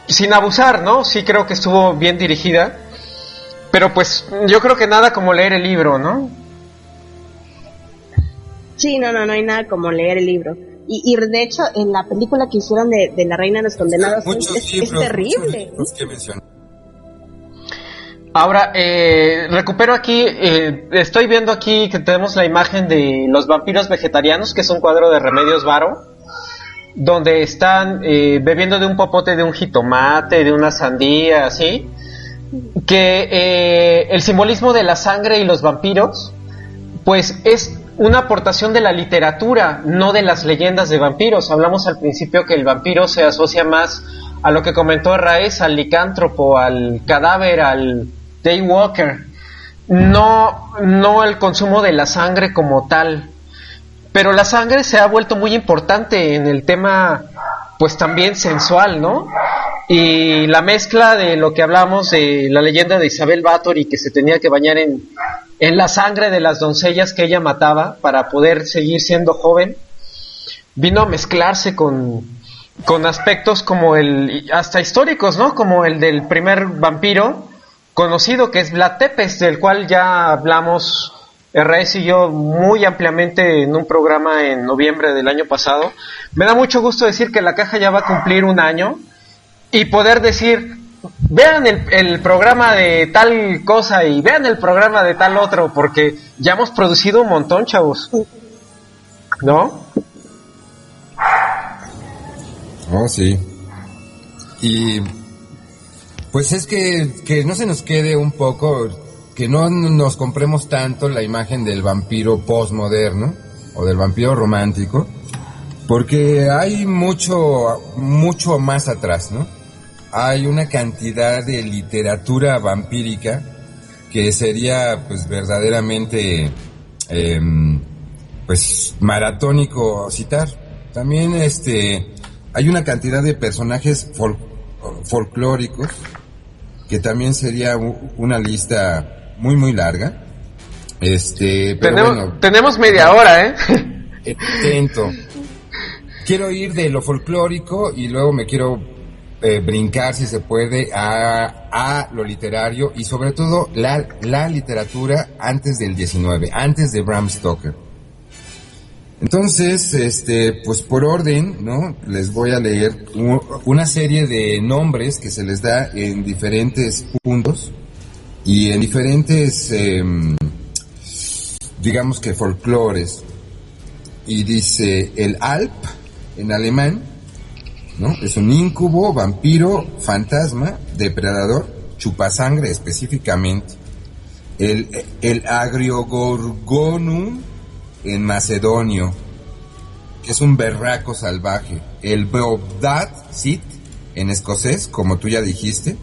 sin abusar, ¿no? Sí creo que estuvo bien dirigida. Pero pues yo creo que nada como leer el libro, ¿no? Sí, no, no, no hay nada como leer el libro. Y, y de hecho, en la película que hicieron de, de La Reina de los Condenados es, es, terrible. Ahora, eh, recupero aquí, eh, estoy viendo aquí que tenemos la imagen de los vampiros vegetarianos, que es un cuadro de Remedios Varo, donde están eh, bebiendo de un popote de un jitomate, de una sandía, así, que eh, el simbolismo de la sangre y los vampiros, pues es una aportación de la literatura, no de las leyendas de vampiros. Hablamos al principio que el vampiro se asocia más a lo que comentó Raes, al licántropo, al cadáver, al Daywalker, no, no el consumo de la sangre como tal. Pero la sangre se ha vuelto muy importante en el tema, pues también sensual, ¿no? Y la mezcla de lo que hablamos de la leyenda de Isabel Bathory, que se tenía que bañar en, en la sangre de las doncellas que ella mataba para poder seguir siendo joven, vino a mezclarse con, con aspectos como el, hasta históricos, ¿no? Como el del primer vampiro, conocido que es Vlad del cual ya hablamos RS y yo muy ampliamente en un programa en noviembre del año pasado. Me da mucho gusto decir que la caja ya va a cumplir un año y poder decir, vean el, el, programa de tal cosa y vean el programa de tal otro, porque ya hemos producido un montón, chavos. ¿No? Oh, sí. Y pues es que, que no se nos quede un poco, que no nos compremos tanto la imagen del vampiro postmoderno o del vampiro romántico, porque hay mucho, mucho más atrás, ¿no? Hay una cantidad de literatura vampírica que sería pues verdaderamente eh, pues maratónico citar. También este hay una cantidad de personajes fol folclóricos que también sería una lista muy muy larga. Este, pero tenemos, bueno, tenemos media hora, ¿eh? Intento. Quiero ir de lo folclórico y luego me quiero eh, brincar, si se puede, a, a, lo literario y sobre todo la, la literatura antes del 19, antes de Bram Stoker. Entonces, este, pues por orden, ¿no? Les voy a leer una serie de nombres que se les da en diferentes puntos y en diferentes, eh, digamos que folclores. Y dice el Alp en alemán, ¿no? Es un incubo, vampiro, fantasma, depredador, chupasangre específicamente. El, el agriogorgonum en macedonio, que es un berraco salvaje. El Beobdad Sit en escocés, como tú ya dijiste.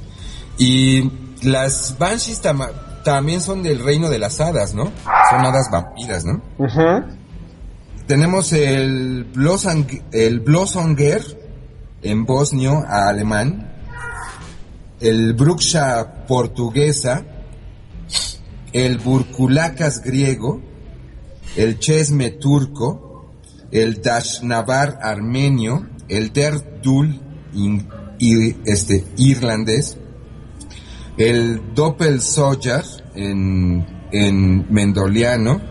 Y las Banshees también son del reino de las hadas, ¿no? Son hadas vampiras, ¿no? Tenemos el, Blossang el Blossonger en bosnio a alemán. El Bruksha portuguesa. El Burkulacas griego el Chesme turco, el Dashnavar armenio, el Derdul este, irlandés, el Doppelsojar en, en mendoliano,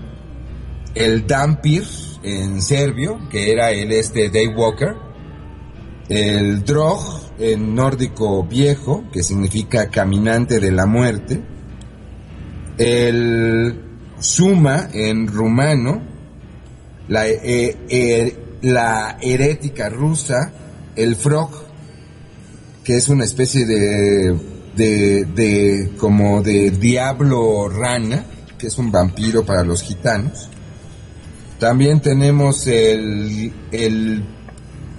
el Dampir en serbio, que era el este Daywalker, el Drog en nórdico viejo, que significa caminante de la muerte, el Suma en rumano, la, eh, eh, la herética rusa, el frog, que es una especie de, de, de, como de diablo rana, que es un vampiro para los gitanos. También tenemos el, el,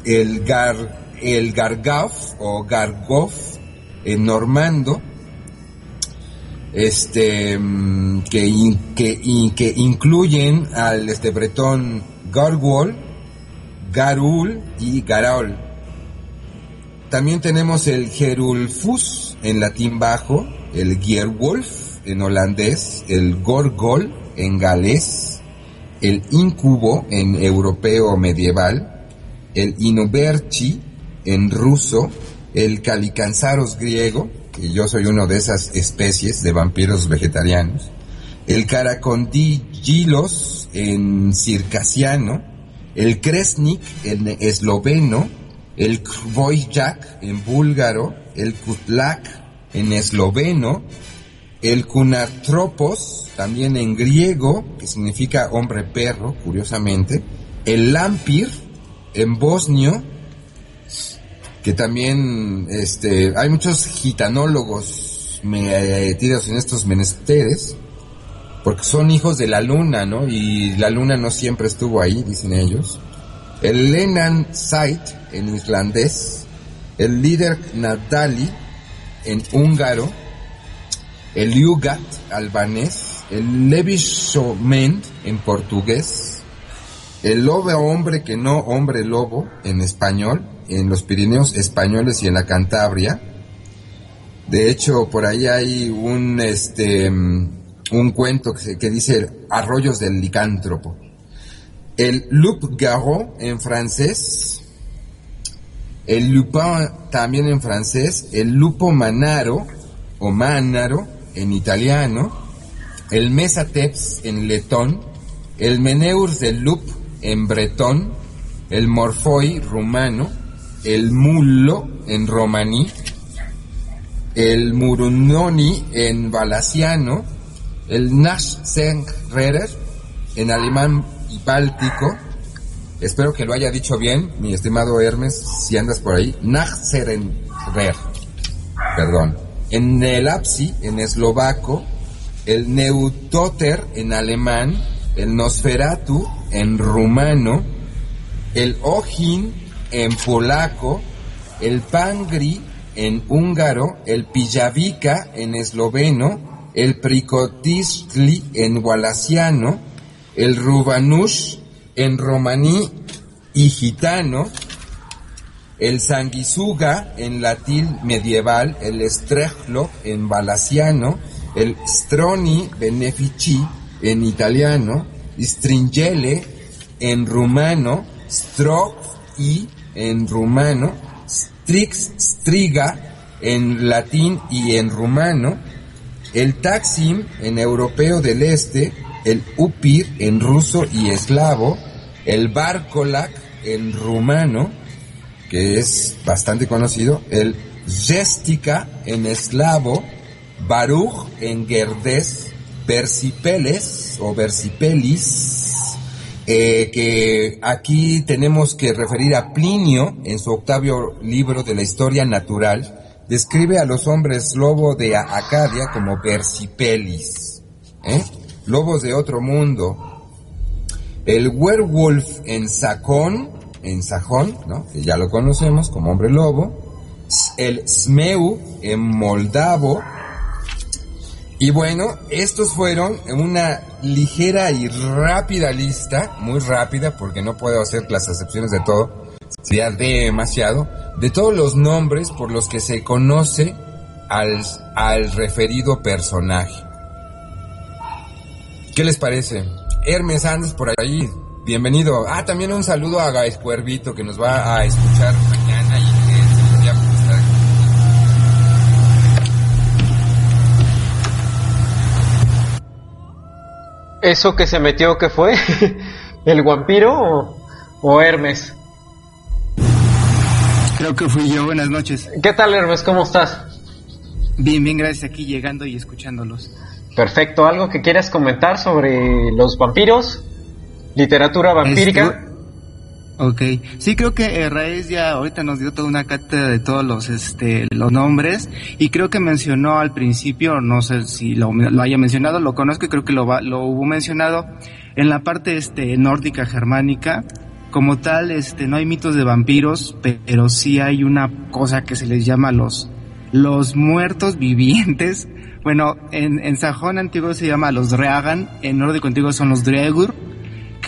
el, gar, el gargaf o gargof en normando, este mm, que, que, que incluyen al este bretón Gargol, Garul y Garol. También tenemos el Gerulfus en latín bajo, el Gierwolf en holandés, el Gorgol en galés, el Incubo en europeo medieval, el Inuberchi en ruso, el Calicanzaros griego, y yo soy uno de esas especies de vampiros vegetarianos. El Caracondigilos en circasiano, el Kresnik en esloveno, el Kvojak en búlgaro, el Kutlak en esloveno, el Kunatropos también en griego, que significa hombre perro, curiosamente, el Lampir en bosnio, también este, hay muchos gitanólogos metidos en estos menesteres, porque son hijos de la luna, ¿no? Y la luna no siempre estuvo ahí, dicen ellos. El Lenan Sait en islandés, el líder Nadali en húngaro, el Yugat albanés, el Levishomen en portugués, el lobo hombre que no hombre lobo en español, en los Pirineos españoles y en la Cantabria. De hecho, por ahí hay un este un cuento que, dice Arroyos del licántropo. El Loup Garot en francés, el Lupin también en francés, el Lupo Manaro o Manaro en italiano, el Mesateps en letón, el Meneurs del Lup en bretón, el Morfoi rumano, el Mullo en romaní, el Murunoni en valasiano, el Nachsenrerer en alemán y báltico. Espero que lo haya dicho bien, mi estimado Hermes, si andas por ahí. Nachserenrer, perdón. En el Apsi, en eslovaco, el Neutoter en alemán, el Nosferatu en rumano, el Ojin en polaco, el Pangri en húngaro, el Pillavica en esloveno, el Pricotistli en walasiano, el Rubanush en romaní y gitano, el Sanguisuga en latín medieval, el Strehlo en valasiano, el Stroni benefici en italiano, Stringele en rumano, Stroh y en rumano, Strix, Striga en latín y en rumano, el Taksim en europeo del este, el Upir en ruso y eslavo, el Barkolak en rumano, que es bastante conocido, el Gestica en eslavo, Baruch en gerdés, Versipeles o Versipelis, eh, que aquí tenemos que referir a Plinio en su octavio libro de la historia natural, describe a los hombres lobo de Acadia como Versipelis, ¿eh? lobos de otro mundo. El werewolf en Sacón, en Sajón, ¿no? que ya lo conocemos como hombre lobo. El Smeu en Moldavo, y bueno, estos fueron una ligera y rápida lista, muy rápida porque no puedo hacer las excepciones de todo, sería demasiado, de todos los nombres por los que se conoce al, al referido personaje. ¿Qué les parece? Hermes, andas por ahí. Bienvenido. Ah, también un saludo a Gaes Cuervito que nos va a escuchar mañana y que ya está ¿Eso que se metió que fue? *laughs* ¿El vampiro o, o Hermes? Creo que fui yo. Buenas noches. ¿Qué tal Hermes? ¿Cómo estás? Bien, bien, gracias. Aquí llegando y escuchándolos. Perfecto. ¿Algo que quieras comentar sobre los vampiros? ¿Literatura vampírica? Ok, sí creo que eh, Raíz ya ahorita nos dio toda una cátedra de todos los este los nombres y creo que mencionó al principio, no sé si lo, lo haya mencionado, lo conozco y creo que lo lo hubo mencionado en la parte este nórdica germánica como tal este no hay mitos de vampiros, pero sí hay una cosa que se les llama los los muertos vivientes. *laughs* Bueno, en, en sajón antiguo se llama los Dreagan, en nórdico antiguo son los Dregur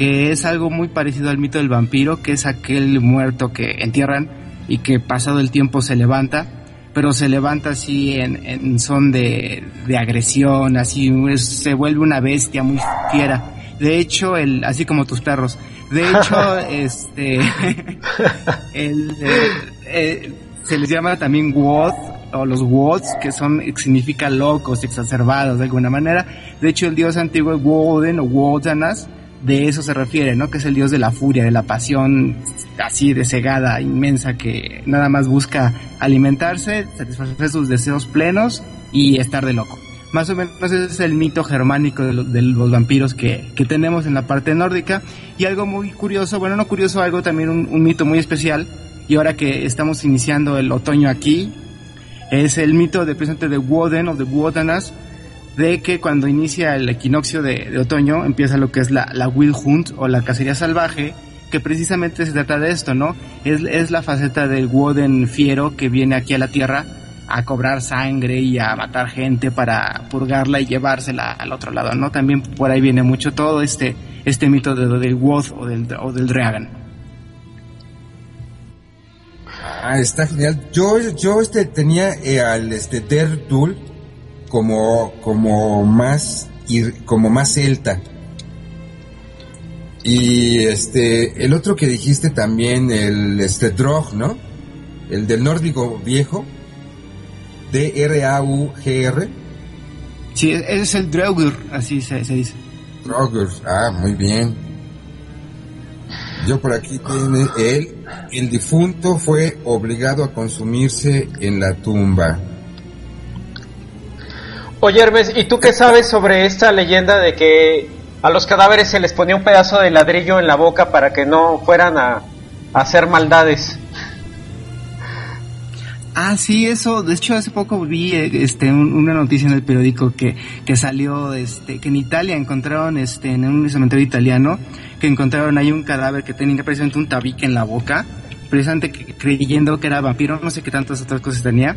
que es algo muy parecido al mito del vampiro, que es aquel muerto que entierran y que pasado el tiempo se levanta, pero se levanta así en, en son de, de, agresión, así se vuelve una bestia muy fiera. De hecho, el, así como tus perros. De hecho, *laughs* este, *laughs* el, eh, eh, se les llama también Woth o los Wods, que son, significa locos, exacerbados de alguna manera. De hecho, el dios antiguo es Woden o Wodanas, de eso se refiere, ¿no? Que es el dios de la furia, de la pasión así de cegada, inmensa, que nada más busca alimentarse, satisfacer sus deseos plenos y estar de loco. Más o menos ese es el mito germánico de, los vampiros que, tenemos en la parte nórdica. Y algo muy curioso, bueno, no curioso, algo también un, mito muy especial. Y ahora que estamos iniciando el otoño aquí, es el mito de presente de Woden o de Wodanas, de que cuando inicia el equinoccio de, otoño empieza lo que es la, Will Hunt o la cacería salvaje, que precisamente se trata de esto, ¿no? Es, la faceta del Woden fiero que viene aquí a la Tierra a cobrar sangre y a matar gente para purgarla y llevársela al otro lado, ¿no? También por ahí viene mucho todo este, este mito de, del Woth o del, o del Dragon. Ah, está genial. Yo, yo este, tenía eh, al este, Tool como, como más, como más celta. Y este, el otro que dijiste también, el este Drog, ¿no? El del nórdico viejo, D-R-A-U-G-R. Sí, es el Draugr, así se, dice. Draugr, ah, muy bien. Yo por aquí tiene él, el difunto fue obligado a consumirse en la tumba. Oye Hermes, ¿y tú qué sabes sobre esta leyenda de que a los cadáveres se les ponía un pedazo de ladrillo en la boca para que no fueran a hacer maldades? Ah, sí, eso. De hecho, hace poco vi este, una noticia en el periódico que, que salió, este, que en Italia encontraron, este, en un cementerio italiano, que encontraron ahí un cadáver que tenía precisamente un tabique en la boca, precisamente creyendo que era vampiro, no sé qué tantas otras cosas tenía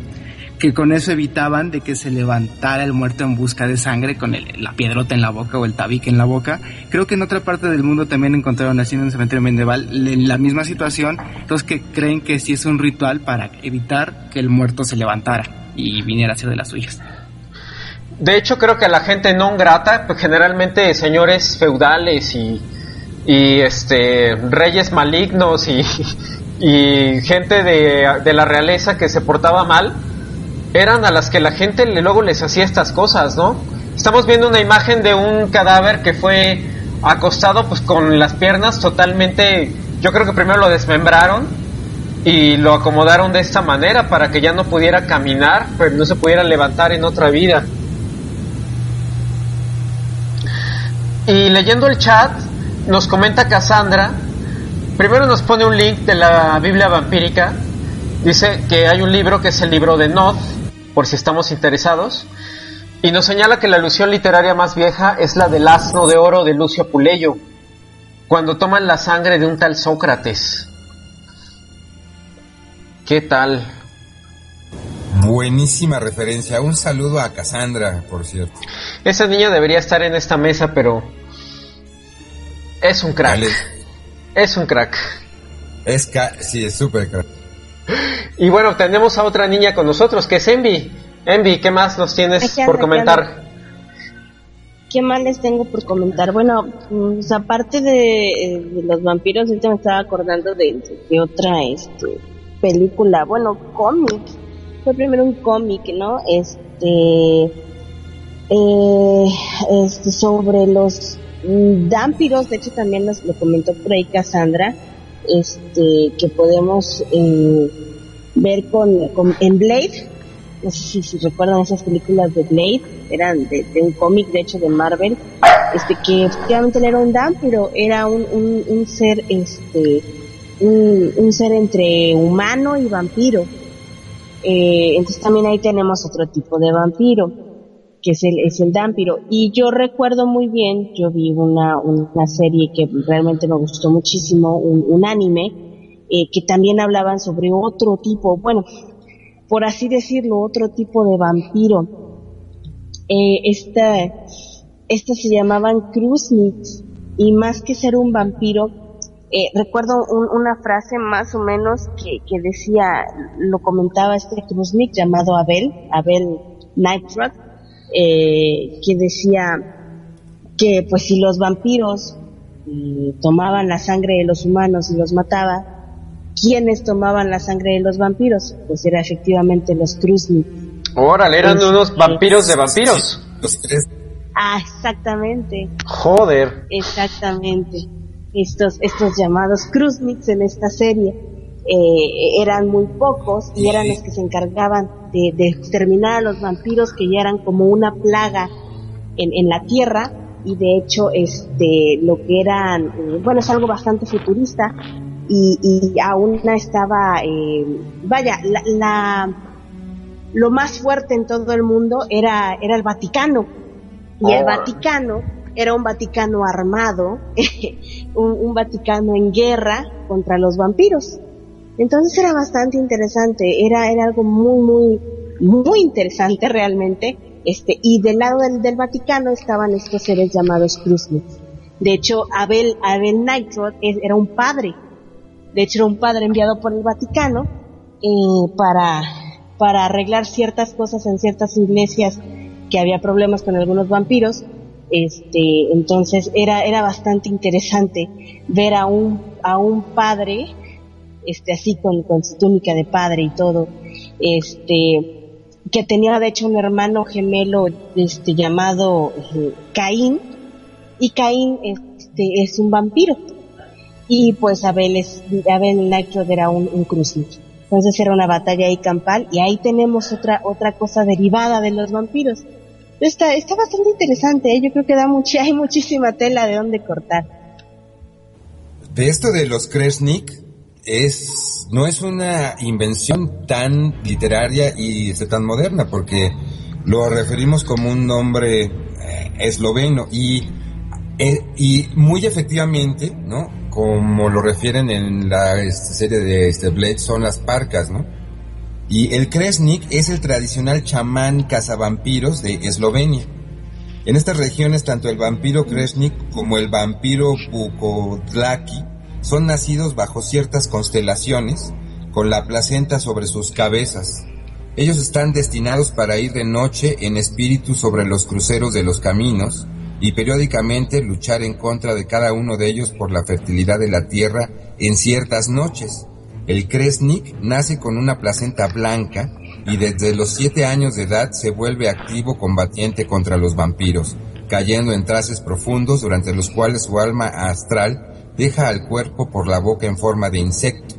que con eso evitaban de que se levantara el muerto en busca de sangre con el, la piedrota en la boca o el tabique en la boca. Creo que en otra parte del mundo también encontraron así en un cementerio medieval la misma situación, los que creen que sí es un ritual para evitar que el muerto se levantara y viniera a ser de las suyas. De hecho, creo que la gente no grata, pues generalmente señores feudales y, este reyes malignos y, *laughs* gente de la realeza que se portaba mal, eran a las que la gente luego les hacía estas cosas, ¿no? Estamos viendo una imagen de un cadáver que fue acostado pues con las piernas totalmente, yo creo que primero lo desmembraron y lo acomodaron de esta manera para que ya no pudiera caminar, pero no se pudiera levantar en otra vida. Y leyendo el chat, nos comenta Cassandra, primero nos pone un link de la Biblia vampírica, dice que hay un libro que es el libro de Noth, por si estamos interesados, y nos señala que la alusión literaria más vieja es la del asno de oro de Lucio Apuleyo, cuando toman la sangre de un tal Sócrates. ¿Qué tal? Buenísima referencia. Un saludo a Cassandra, por cierto. Esa niña debería estar en esta mesa, pero es un crack. Es un crack. Es sí, es súper crack. Y bueno, tenemos a otra niña con nosotros, que es Envy. Envy, ¿qué más nos tienes por comentar? ¿Qué más les tengo por comentar? Bueno, pues, aparte de, los vampiros, ahorita me estaba acordando de, otra este, película, bueno, cómic. Fue primero un cómic, ¿no? Este, eh, este sobre los vampiros, de hecho también nos lo comentó por ahí Cassandra este, que podemos eh, ver con, con, en Blade. No sé si, recuerdan esas películas de Blade, eran de, un cómic, de hecho, de Marvel, este, que efectivamente era un Dan, pero era un, un, ser, este, un, un, ser entre humano y vampiro. Eh, entonces también ahí tenemos otro tipo de vampiro que es el, es el Dampiro. Y yo recuerdo muy bien, yo vi una, una serie que realmente me gustó muchísimo, un, anime, eh, que también hablaban sobre otro tipo, bueno, por así decirlo, otro tipo de vampiro. Eh, esta, estas se llamaban Krusnits, y más que ser un vampiro, eh, recuerdo una frase más o menos que, que decía, lo comentaba este Krusnik llamado Abel, Abel Nightrock, eh, que decía que pues si los vampiros eh, tomaban la sangre de los humanos y los mataba, ¿quiénes tomaban la sangre de los vampiros? Pues era efectivamente los Krusnik. Órale, eran unos vampiros de vampiros. Los tres. Ah, exactamente. Joder. Exactamente. Estos, estos llamados Krusniks en esta serie eh, eran muy pocos y eran los que se encargaban de, de exterminar a los vampiros que ya eran como una plaga en, en la tierra. Y de hecho este lo que eran eh, bueno es algo bastante futurista. Y, y aún estaba eh, vaya la, la, lo más fuerte en todo el mundo era era el Vaticano. Y el Oh. Vaticano era un Vaticano armado *laughs* un, un Vaticano en guerra contra los vampiros entonces era bastante interesante era era algo muy muy muy interesante realmente este, y del lado del, del Vaticano estaban estos seres llamados Krusniks. De hecho, Abel, Abel era un padre. De hecho, era un padre enviado por el Vaticano eh, para, para arreglar ciertas cosas en ciertas iglesias que había problemas con algunos vampiros. Este, entonces era, era bastante interesante ver a un, a un padre, este, así con, con su túnica de padre y todo, este, que tenía de hecho un hermano gemelo este llamado eh, Caín y Caín este es un vampiro. Y pues Abel es Abel Nitro era un, un entonces era una batalla ahí campal y ahí tenemos otra otra cosa derivada de los vampiros. Está está bastante interesante ¿eh? yo creo que da mucha *laughs* hay muchísima tela de dónde cortar. De esto de los Kresnik es no es una invención tan literaria y este, tan moderna porque lo referimos como un nombre eh, esloveno y eh, y muy efectivamente, ¿no? Como lo refieren en la este, serie de este Blade son las parcas, ¿no? Y el Kresnik es el tradicional chamán cazavampiros de Eslovenia. En estas regiones, tanto el vampiro Kresnik como el vampiro Bukodlaki son nacidos bajo ciertas constelaciones, con la placenta sobre sus cabezas. Ellos están destinados para ir de noche en espíritu sobre los cruceros de los caminos y periódicamente luchar en contra de cada uno de ellos por la fertilidad de la tierra en ciertas noches. El Kresnik nace con una placenta blanca y desde los siete años de edad se vuelve activo combatiente contra los vampiros, cayendo en traces profundos durante los cuales su alma astral deja al cuerpo por la boca en forma de insecto.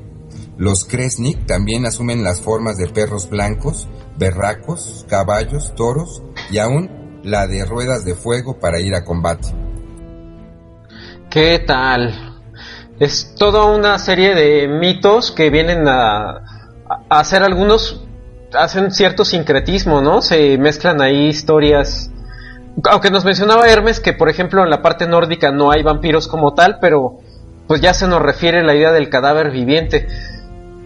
Los Kresnik también asumen las formas de perros blancos, berracos, caballos, toros y aún la de ruedas de fuego para ir a combate. ¿Qué tal? Es toda una serie de mitos que vienen a, a hacer algunos, hacen cierto sincretismo, ¿no? Se mezclan ahí historias. Aunque nos mencionaba Hermes que, por ejemplo, en la parte nórdica no hay vampiros como tal, pero pues ya se nos refiere la idea del cadáver viviente.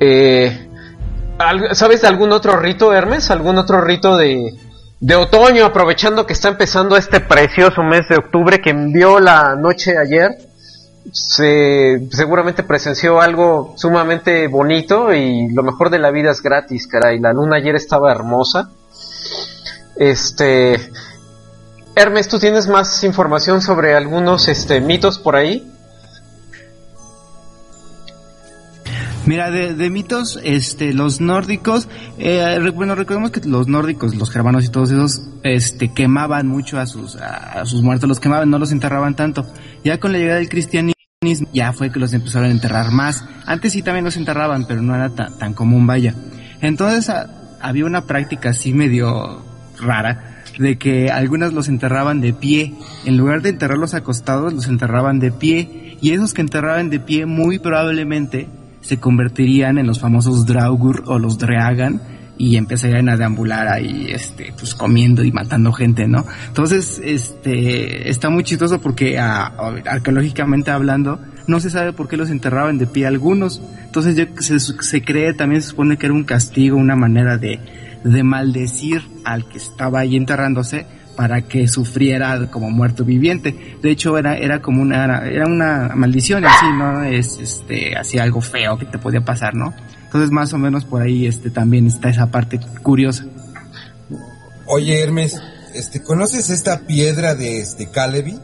Eh, ¿al- ¿Sabes de algún otro rito, Hermes? ¿Algún otro rito de, de otoño, aprovechando que está empezando este precioso mes de octubre que envió la noche ayer? Se, seguramente presenció algo sumamente bonito y lo mejor de la vida es gratis, caray. La luna ayer estaba hermosa. Este. Hermes, ¿tú tienes más información sobre algunos este, mitos por ahí? Mira, de, de mitos, este, los nórdicos, eh, bueno, recordemos que los nórdicos, los germanos y todos esos, este, quemaban mucho a sus, a, sus muertos, los quemaban, no los enterraban tanto. Ya con la llegada del cristianismo, ya fue que los empezaron a enterrar más. Antes sí también los enterraban, pero no era tan, tan común, vaya. Entonces había una práctica así medio rara, de que algunas los enterraban de pie. En lugar de enterrarlos acostados, los enterraban de pie. Y esos que enterraban de pie muy probablemente se convertirían en los famosos Draugur o los Dreagan y empezarían a deambular ahí, este, pues comiendo y matando gente, ¿no? Entonces, este, está muy chistoso porque arqueológicamente hablando, no se sabe por qué los enterraban de pie algunos. Entonces, se, se cree, también se supone que era un castigo, una manera de, de maldecir al que estaba ahí enterrándose para que sufriera como muerto viviente. De hecho, era, era como una, era una maldición así, ¿no? Es, este, así algo feo que te podía pasar, ¿no? Entonces, más o menos por ahí, este, también está esa parte curiosa. Oye, Hermes, este, ¿conoces esta piedra de este Calebi?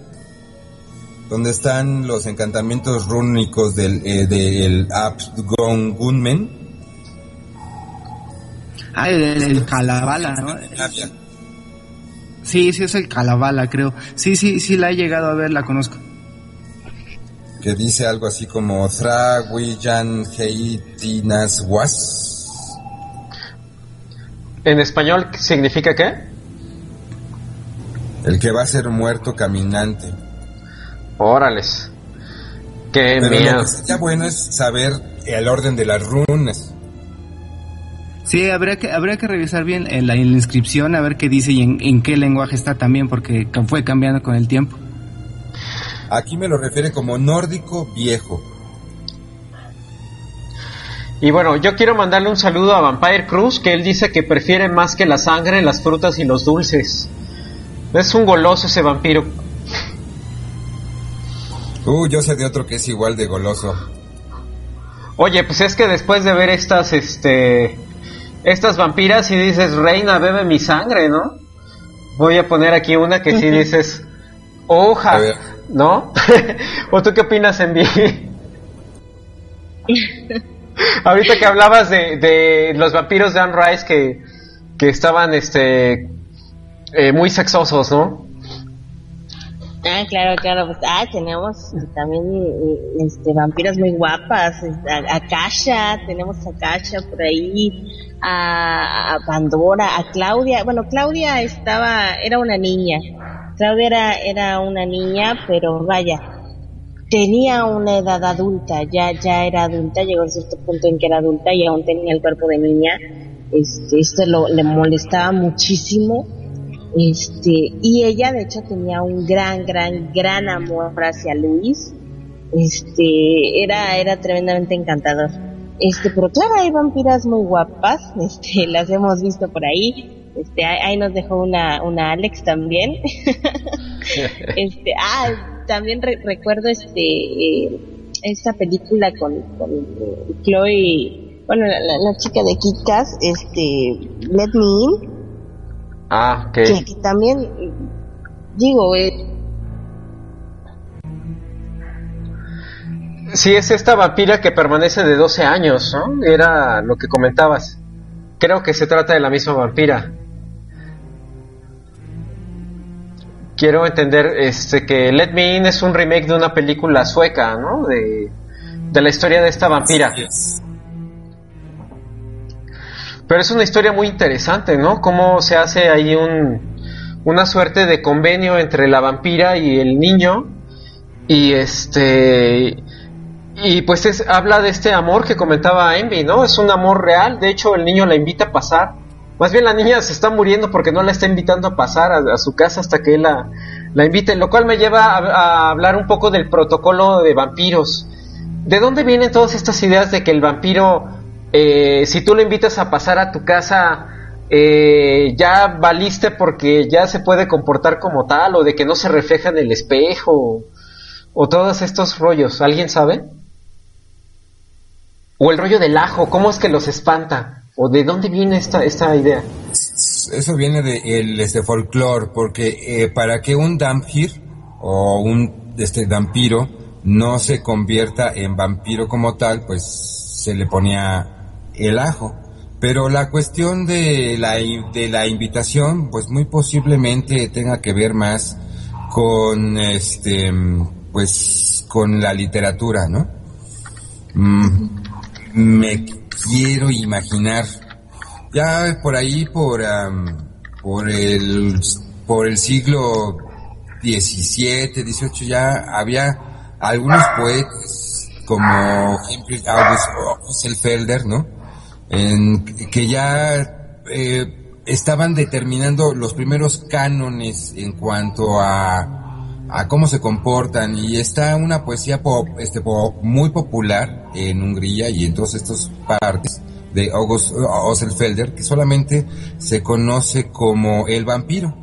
donde están los encantamientos rúnicos del, eh, del Gunmen. Ah, el, el Calabala, ¿no? Sí, sí es el Calabala, creo. Sí, sí, sí la he llegado a ver, la conozco. Que dice algo así como Thrawiyan Heitinas Was. ¿En español significa qué? El que va a ser muerto caminante. Órales. Qué miedo. Lo que sería bueno es saber el orden de las runas. Sí, habría que, habría que revisar bien en la, inscripción a ver qué dice y en, qué lenguaje está también, porque fue cambiando con el tiempo. Aquí me lo refiere como nórdico viejo. Y bueno, yo quiero mandarle un saludo a Vampire Cruz, que él dice que prefiere más que la sangre, las frutas y los dulces. Es un goloso ese vampiro. Uh, yo sé de otro que es igual de goloso. Oye, pues es que después de ver estas, este, estas vampiras, y dices, reina, bebe mi sangre, ¿no? Voy a poner aquí una que sí dices, hoja, ¿no? *laughs* ¿O tú qué opinas en mí? *laughs* Ahorita que hablabas de, de los vampiros de Anne Rice que, que estaban, este, eh, muy sexosos, ¿no? Ah, claro, claro, pues, ah, tenemos también este, vampiras muy guapas, a, Kasha, tenemos a Kasha por ahí, a, Pandora, a Claudia, bueno, Claudia estaba, era una niña, Claudia era, era una niña, pero vaya, tenía una edad adulta, ya, ya era adulta, llegó a cierto punto en que era adulta y aún tenía el cuerpo de niña, este, esto lo, le molestaba muchísimo, este, y ella de hecho tenía un gran, gran, gran amor hacia Luis. Este, era, era tremendamente encantador. Este, pero claro, hay vampiras muy guapas, *laughs* este, las hemos visto por ahí. Este, ahí nos dejó una, una Alex también. *laughs* este, ah, también recuerdo este, esta película con, con Chloe, bueno, la, chica de Kikas, este, Let Me In Ah, Que, también, digo, eh, Sí, es esta vampira que permanece de 12 años, ¿no? Era lo que comentabas. Creo que se trata de la misma vampira. Quiero entender este que Let Me In es un remake de una película sueca, ¿no? De, de la historia de esta vampira. Pero es una historia muy interesante, ¿no? Cómo se hace ahí un, una suerte de convenio entre la vampira y el niño. Y este. Y pues es, habla de este amor que comentaba Envy, ¿no? Es un amor real. De hecho, el niño la invita a pasar. Más bien la niña se está muriendo porque no la está invitando a pasar a, su casa hasta que él la, la invite. Lo cual me lleva a, a hablar un poco del protocolo de vampiros. ¿De dónde vienen todas estas ideas de que el vampiro eh, si tú lo invitas a pasar a tu casa, eh, ya valiste porque ya se puede comportar como tal, o de que no se refleja en el espejo, o todos estos rollos, ¿alguien sabe? O el rollo del ajo, ¿cómo es que los espanta? ¿O de dónde viene esta, esta idea? Eso viene de este folclore, porque eh, para que un dampir o un este vampiro no se convierta en vampiro como tal, pues se le ponía el ajo. Pero la cuestión de la, de la invitación, pues muy posiblemente tenga que ver más con este, pues con la literatura, ¿no? Mm, me quiero imaginar, ya por ahí, por, por el, por el siglo XVII, XVIII, ya había algunos poetas como Henry August ¿no? En que ya eh, estaban determinando los primeros cánones en cuanto a, a cómo se comportan y está una poesía pop, este pop muy popular en Hungría y en todas estas partes de August Osselfelder que solamente se conoce como el vampiro.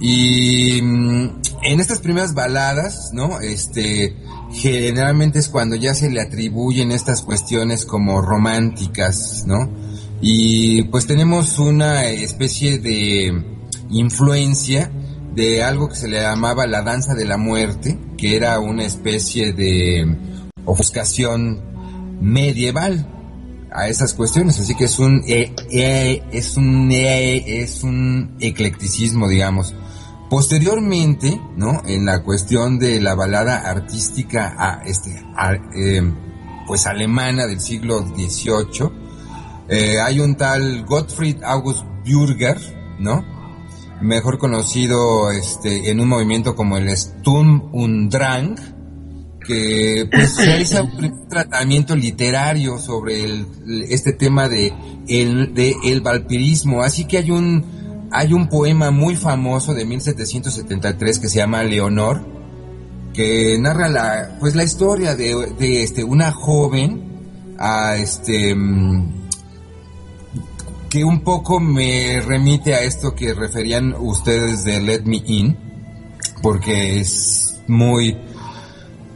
Y mm, en estas primeras baladas, ¿no? Este, generalmente es cuando ya se le atribuyen estas cuestiones como románticas, ¿no? Y pues tenemos una especie de influencia de algo que se le llamaba la danza de la muerte, que era una especie de ofuscación medieval a esas cuestiones, así que es un eh, es un eh, es un eclecticismo, digamos. Posteriormente, ¿no? En la cuestión de la balada artística a este pues alemana del siglo XVIII, hay un tal Gottfried August Bürger, ¿no? Mejor conocido este en un movimiento como el Sturm und Drang, que pues *coughs* realiza un tratamiento literario sobre el, este tema de el, de el valpirismo. Así que hay un, hay un poema muy famoso de 1773 que se llama Leonor, que narra la, pues la historia de, de este, una joven, a este, mm, que un poco me remite a esto que referían ustedes de Let Me In, porque es muy,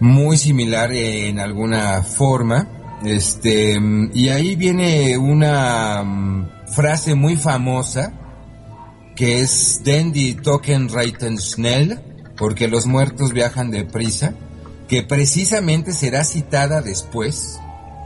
muy similar en alguna forma. Este, y ahí viene una mm, frase muy famosa que es Dandy Token Reiten Schnell, porque los muertos viajan deprisa, que precisamente será citada después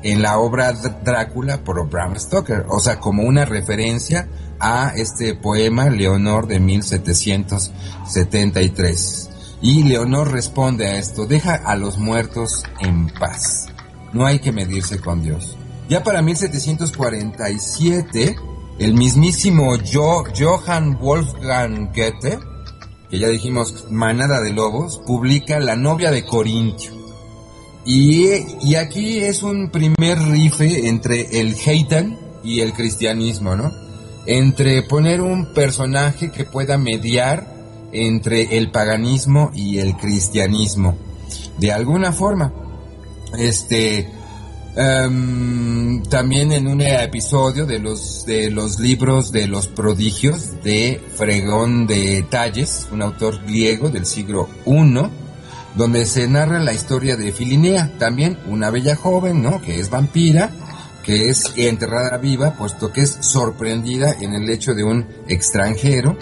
en la obra Drácula por Bram Stoker, o sea, como una referencia a este poema Leonor de 1773. Y Leonor responde a esto, deja a los muertos en paz. No hay que medirse con Dios. Ya para 1747, el mismísimo Johann Wolfgang Goethe, que ya dijimos Manada de Lobos, publica La novia de Corintio. Y, y aquí es un primer rife entre el Heitan y el cristianismo, ¿no? Entre poner un personaje que pueda mediar entre el paganismo y el cristianismo. De alguna forma. Este, em, también en un episodio de los, de los libros de los prodigios de Fregón de Talles, un autor griego del siglo I, donde se narra la historia de Filinea, también una bella joven, ¿no? Que es vampira, que es enterrada viva, puesto que es sorprendida en el hecho de un extranjero,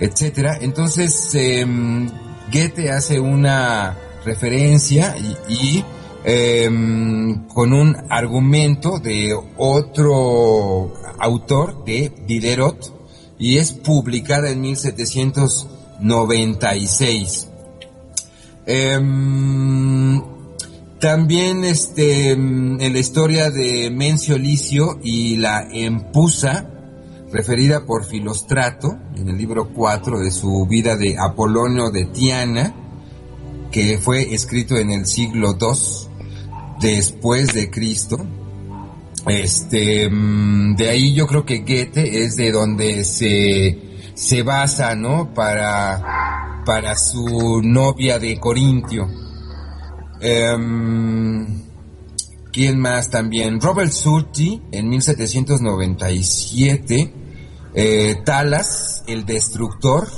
etcétera. Entonces, em, Goethe hace una referencia y, em, con un argumento de otro autor, de Diderot, y es publicada en 1796. Em, también este, en la historia de Mencio Licio y la Empusa, referida por Filostrato en el libro 4 de su vida de Apolonio de Tiana, que fue escrito en el siglo II después de Cristo. Este, mm, de ahí yo creo que Goethe es de donde se, se basa, ¿no? Para, para su novia de Corintio. Em, ¿Quién más también? Robert Surti en 1797 eh, Talas, el destructor.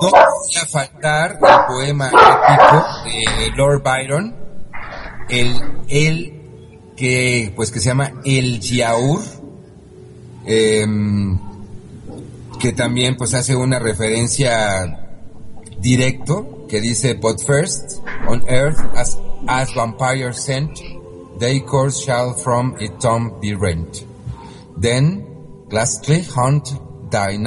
No podía faltar el poema épico de Lord Byron, el, el que, pues que se llama El Yaur, em, que también pues hace una referencia directo que dice, but first on earth as, as vampires sent They course shall from a tomb be rent. Then lastly hunt thy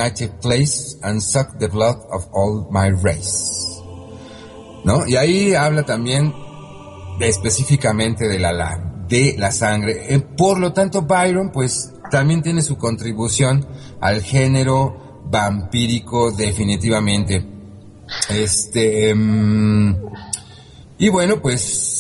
place and suck the blood of all my race. ¿No? Y ahí habla también específicamente de la, de la sangre. Eh, por lo tanto, Byron, pues, también tiene su contribución al género vampírico definitivamente. Este, mm, y bueno, pues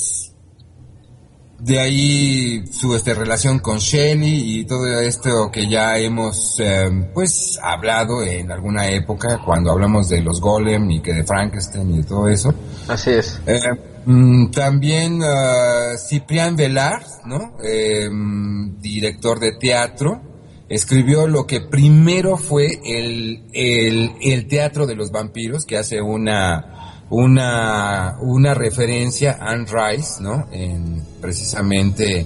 de ahí su este, relación con Shelley y todo esto que ya hemos em, pues hablado en alguna época cuando hablamos de los Golem y que de Frankenstein y todo eso. Así es. Em, también uh, Ciprián Velar, ¿no? Em, director de teatro, escribió lo que primero fue el, el, el teatro de los vampiros, que hace una una, una referencia a Anne Rice, ¿no? En, precisamente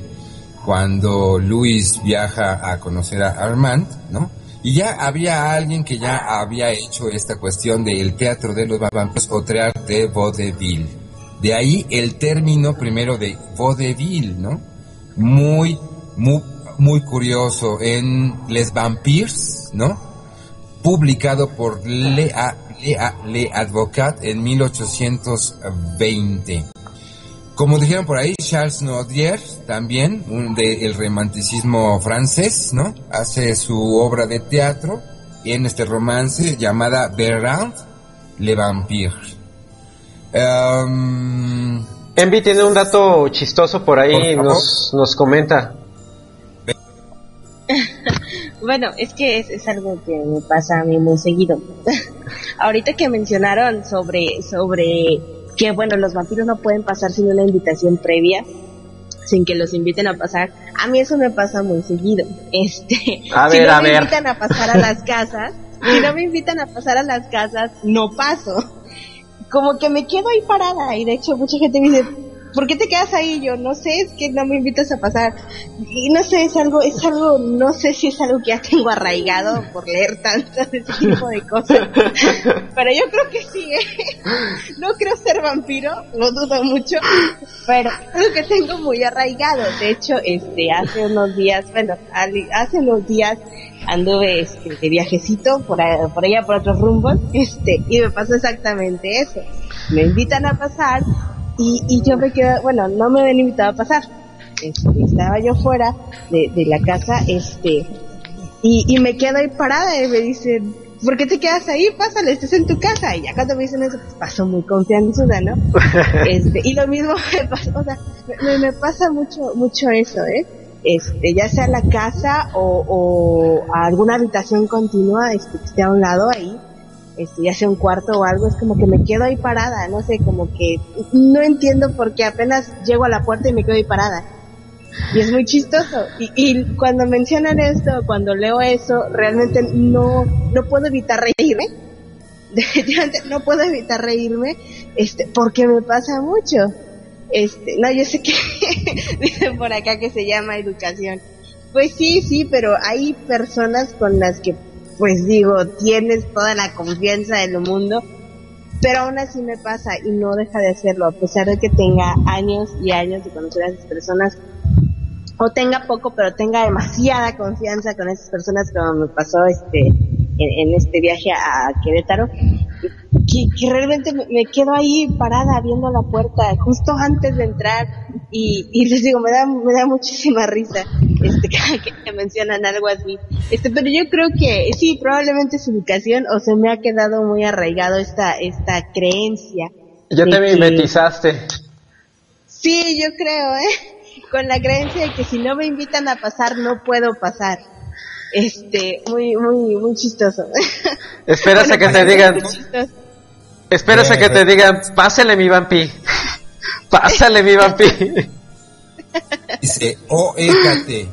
cuando Luis viaja a conocer a Armand, ¿no? Y ya había alguien que ya había hecho esta cuestión del teatro de los vampiros o teatro de vaudeville. De ahí el término primero de vaudeville, ¿no? Muy, muy, muy curioso en Les Vampires, ¿no? Publicado por Lea, Le Advocat en 1820. Como dijeron por ahí, Charles Nodier, también, un del romanticismo francés, ¿no? Hace su obra de teatro en este romance llamada Berrand Le Vampire. Um, Envy tiene un dato chistoso por ahí, Por nos, nos comenta. *laughs* Bueno, es que es, es algo que me pasa a mí muy seguido. *laughs* Ahorita que mencionaron sobre, sobre que, bueno, los vampiros no pueden pasar sin una invitación previa, sin que los inviten a pasar, a mí eso me pasa muy seguido. *laughs* Este, A si ver, no a me ver. invitan a pasar a las casas, *laughs* si no me invitan a pasar a las casas, no paso. Como que me quedo ahí parada y de hecho mucha gente me dice, ¿por qué te quedas ahí? Yo no sé, es que no me invitas a pasar. Y no sé, es algo, es algo, no sé si es algo que ya tengo arraigado por leer tanto de ese tipo de cosas. *laughs* Pero yo creo que sí, ¿eh? No creo ser vampiro, lo dudo mucho, pero creo que tengo muy arraigado. De hecho, este, hace unos días, bueno, hace unos días anduve este, de viajecito por, a- por allá por otros rumbos, este, y me pasó exactamente eso. Me invitan a pasar y, y yo me quedo, bueno, no me habían invitado a pasar. Este, estaba yo fuera de, de la casa, este, y, y me quedo ahí parada y me dicen, ¿por qué te quedas ahí? Pásale, estás en tu casa. Y ya cuando me dicen eso, pues paso muy confianzuda, ¿no? *laughs* este, y lo mismo me pasa, o sea, me, me pasa mucho, mucho eso, ¿eh? Este, ya sea la casa o, o alguna habitación continua, este, que esté a un lado ahí, este, ya sea un cuarto o algo, es como que me quedo ahí parada, no sé, como que no entiendo por qué apenas llego a la puerta y me quedo ahí parada. Y es muy chistoso. Y, y cuando mencionan esto, cuando leo eso, realmente no, no puedo evitar reírme. *laughs* Definitivamente no puedo evitar reírme, este, porque me pasa mucho. Este, no, yo sé que *laughs* dicen por acá que se llama educación. Pues sí, sí, pero hay personas con las que, pues digo, tienes toda la confianza del mundo, pero aún así me pasa y no deja de hacerlo, a pesar de que tenga años y años de conocer a esas personas, o tenga poco, pero tenga demasiada confianza con esas personas, como me pasó este en, en este viaje a Querétaro, que, que realmente me, me quedo ahí parada viendo la puerta justo antes de entrar y, y les digo, me da, me da muchísima risa este cada *laughs* que me mencionan algo así. Este, pero yo creo que sí, probablemente es educación o se me ha quedado muy arraigado esta, esta creencia. Ya te que- mimetizaste. Sí, yo creo, ¿eh? *laughs* Con la creencia de que si no me invitan a pasar, no puedo pasar. Este, muy, muy, muy chistoso. *laughs* Esperas a que te Bueno, digan, a que te digan, pásale mi vampi. *laughs* Pásale mi vampi. Dice, oh Hécate,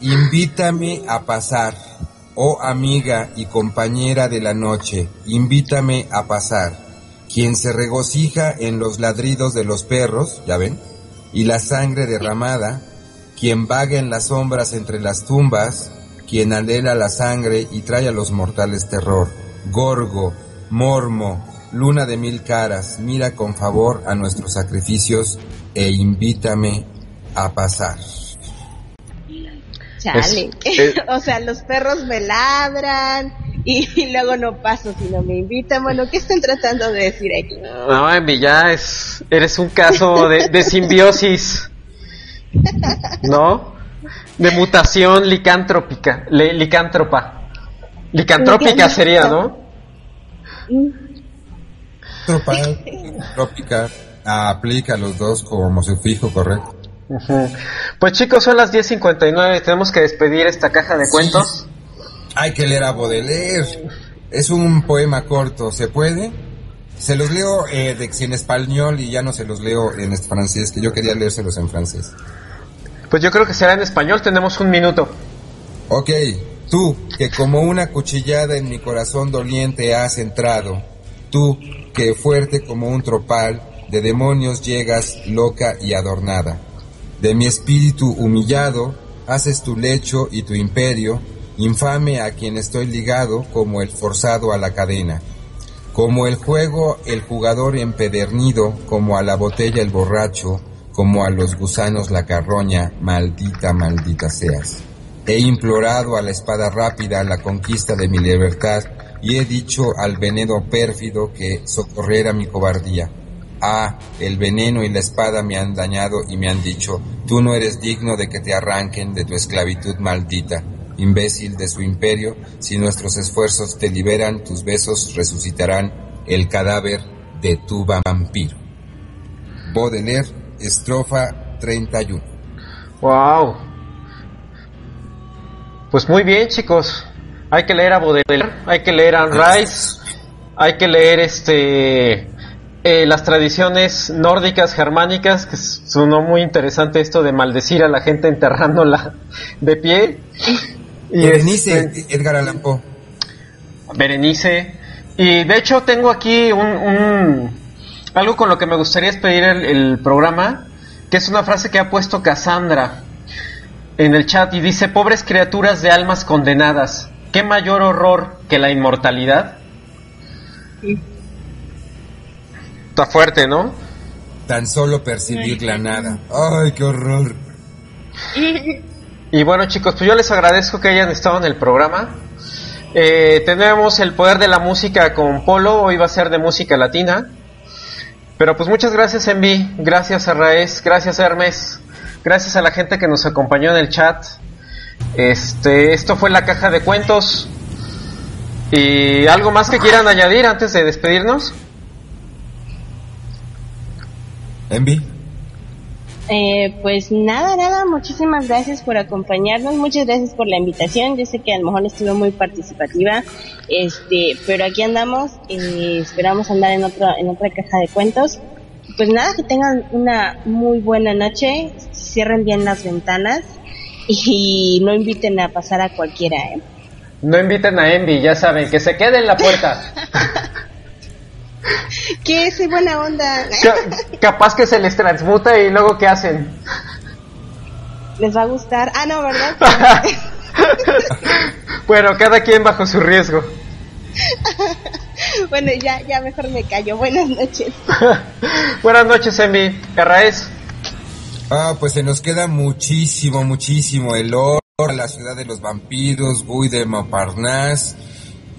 invítame a pasar. Oh amiga y compañera de la noche, invítame a pasar. Quien se regocija en los ladridos de los perros, ya ven, y la sangre derramada, quien vaga en las sombras entre las tumbas, quien anhela la sangre y trae a los mortales terror. Gorgo, Mormo, luna de mil caras, mira con favor a nuestros sacrificios e invítame a pasar. Chale. Es- es- *laughs* o sea, los perros me ladran y, y luego no paso si no me invitan. Bueno, ¿qué están tratando de decir aquí? No, Envy, ya es, eres un caso de, de simbiosis. ¿No? De mutación licantrópica. le- licántropa. Licantrópica sería, ¿no? Mm, Tropa, *laughs* trópica, aplica los dos como sufijo correcto. Pues chicos, son las 10.59, tenemos que despedir esta caja de cuentos. Hay que leer a Baudelaire. Es un poema corto, ¿se puede? Se los leo eh, de, en español y ya no se los leo en este francés, que yo quería leérselos en francés. Pues yo creo que será en español, tenemos un minuto. Ok, tú, que como una cuchillada en mi corazón doliente has entrado, tú, que fuerte como un tropal de demonios llegas loca y adornada. De mi espíritu humillado, haces tu lecho y tu imperio, infame a quien estoy ligado como el forzado a la cadena, como el juego el jugador empedernido, como a la botella el borracho, como a los gusanos la carroña, maldita, maldita seas. He implorado a la espada rápida la conquista de mi libertad y he dicho al veneno pérfido que socorrera mi cobardía. Ah, el veneno y la espada me han dañado y me han dicho, tú no eres digno de que te arranquen de tu esclavitud maldita. Imbécil de su imperio, si nuestros esfuerzos te liberan, tus besos resucitarán el cadáver de tu vampiro. Baudelaire, estrofa 31. Wow. Pues muy bien, chicos. Hay que leer a Baudelaire, hay que leer a Rice, hay que leer este eh, las tradiciones nórdicas germánicas, que sonó muy interesante esto de maldecir a la gente enterrándola de pie. Y Berenice, este, Edgar Allan Poe. Berenice. Y de hecho tengo aquí un, algo con lo que me gustaría despedir el, el programa, que es una frase que ha puesto Cassandra en el chat y dice, pobres criaturas de almas condenadas, ¿qué mayor horror que la inmortalidad? Está fuerte, ¿no? Tan solo percibir la nada. ¡Ay, qué horror! Y bueno chicos, pues yo les agradezco que hayan estado en el programa. Eh, tenemos el poder de la música con Polo, hoy va a ser de música latina. Pero pues muchas gracias Envi, gracias a Raez, gracias a Hermes, gracias a la gente que nos acompañó en el chat. Este, esto fue la caja de cuentos. ¿Y algo más que quieran añadir antes de despedirnos? Envi. Eh, pues nada, nada, muchísimas gracias por acompañarnos, muchas gracias por la invitación, yo sé que a lo mejor estuve muy participativa, este, pero aquí andamos, eh, esperamos andar en otra, en otra caja de cuentos. Pues nada, que tengan una muy buena noche, cierren bien las ventanas y no inviten a pasar a cualquiera. ¿eh? No inviten a Envy, ya saben, que se quede en la puerta. *laughs* ¿Qué? Soy buena onda. capaz que se les transmuta y luego ¿qué hacen? Les va a gustar. Ah, no, ¿verdad? *laughs* bueno, cada quien bajo su riesgo. *laughs* bueno, ya, ya mejor me callo. Buenas noches. Buenas noches, Emi. Carraez. Ah, pues se nos queda muchísimo, muchísimo. El oro, la ciudad de los vampiros, Buy de Montparnasse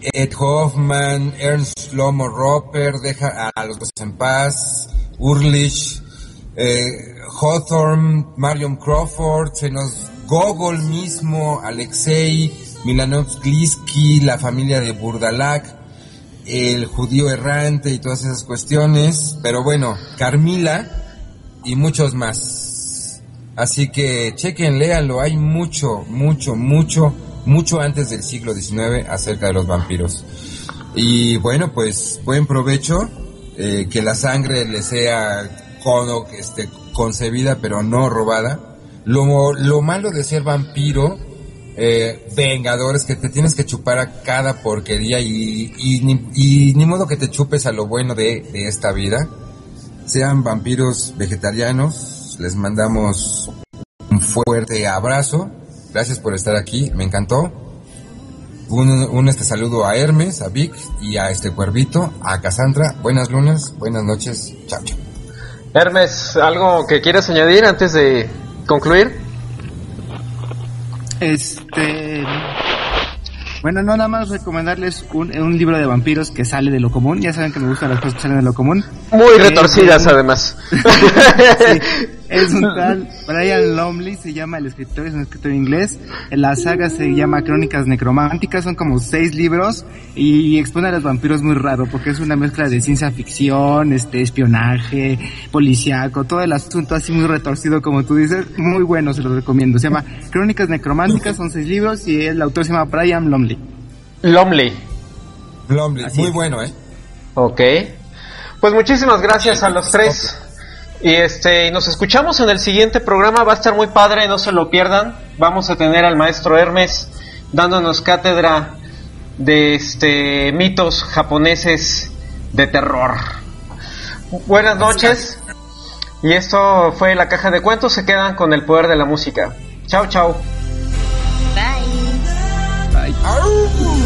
Ed Hoffman, Ernst Lomo Roper, deja a los dos en paz, Urlich, eh, Hawthorne, Marion Crawford, se nos Gogol mismo, Alexei, Milanovsky, la familia de Burdalak, el judío errante y todas esas cuestiones, pero bueno, Carmila y muchos más. Así que chequen, léanlo, hay mucho, mucho, mucho mucho antes del siglo XIX acerca de los vampiros. Y bueno, pues buen provecho, eh, que la sangre le sea cono, este, concebida pero no robada. Lo, lo malo de ser vampiro, eh, vengador, es que te tienes que chupar a cada porquería y, y, ni, modo que te chupes a lo bueno de, de esta vida. Sean vampiros vegetarianos, les mandamos un fuerte abrazo Gracias por estar aquí, me encantó. Un, este saludo a Hermes, a Vic y a este cuervito, a Cassandra. Buenas lunas, buenas noches, chao, chao. Hermes, ¿algo que quieras añadir antes de concluir? Este. Bueno, no, nada más recomendarles un, un, libro de vampiros que sale de lo común. Ya saben que me gustan las cosas que salen de lo común. Muy retorcidas, además. *laughs* Es un *laughs* tal Brian Lomley, se llama el escritor, es un escritor inglés. La saga se llama Crónicas Necrománticas, son como seis libros y expone a los vampiros muy raro porque es una mezcla de ciencia ficción, este, espionaje, policíaco, todo el asunto así muy retorcido como tú dices. Muy bueno, se lo recomiendo. Se llama Crónicas Necrománticas, son seis libros y el autor se llama Brian Lomley. Lomley. Lomley, muy bueno, ¿eh? Ok. Pues muchísimas gracias a los tres. Y este, nos escuchamos en el siguiente programa, va a estar muy padre, no se lo pierdan. Vamos a tener al maestro Hermes dándonos cátedra de este mitos japoneses de terror. Buenas noches. Y esto fue la caja de cuentos, se quedan con el poder de la música. Chao, chao. Bye. ¡Au!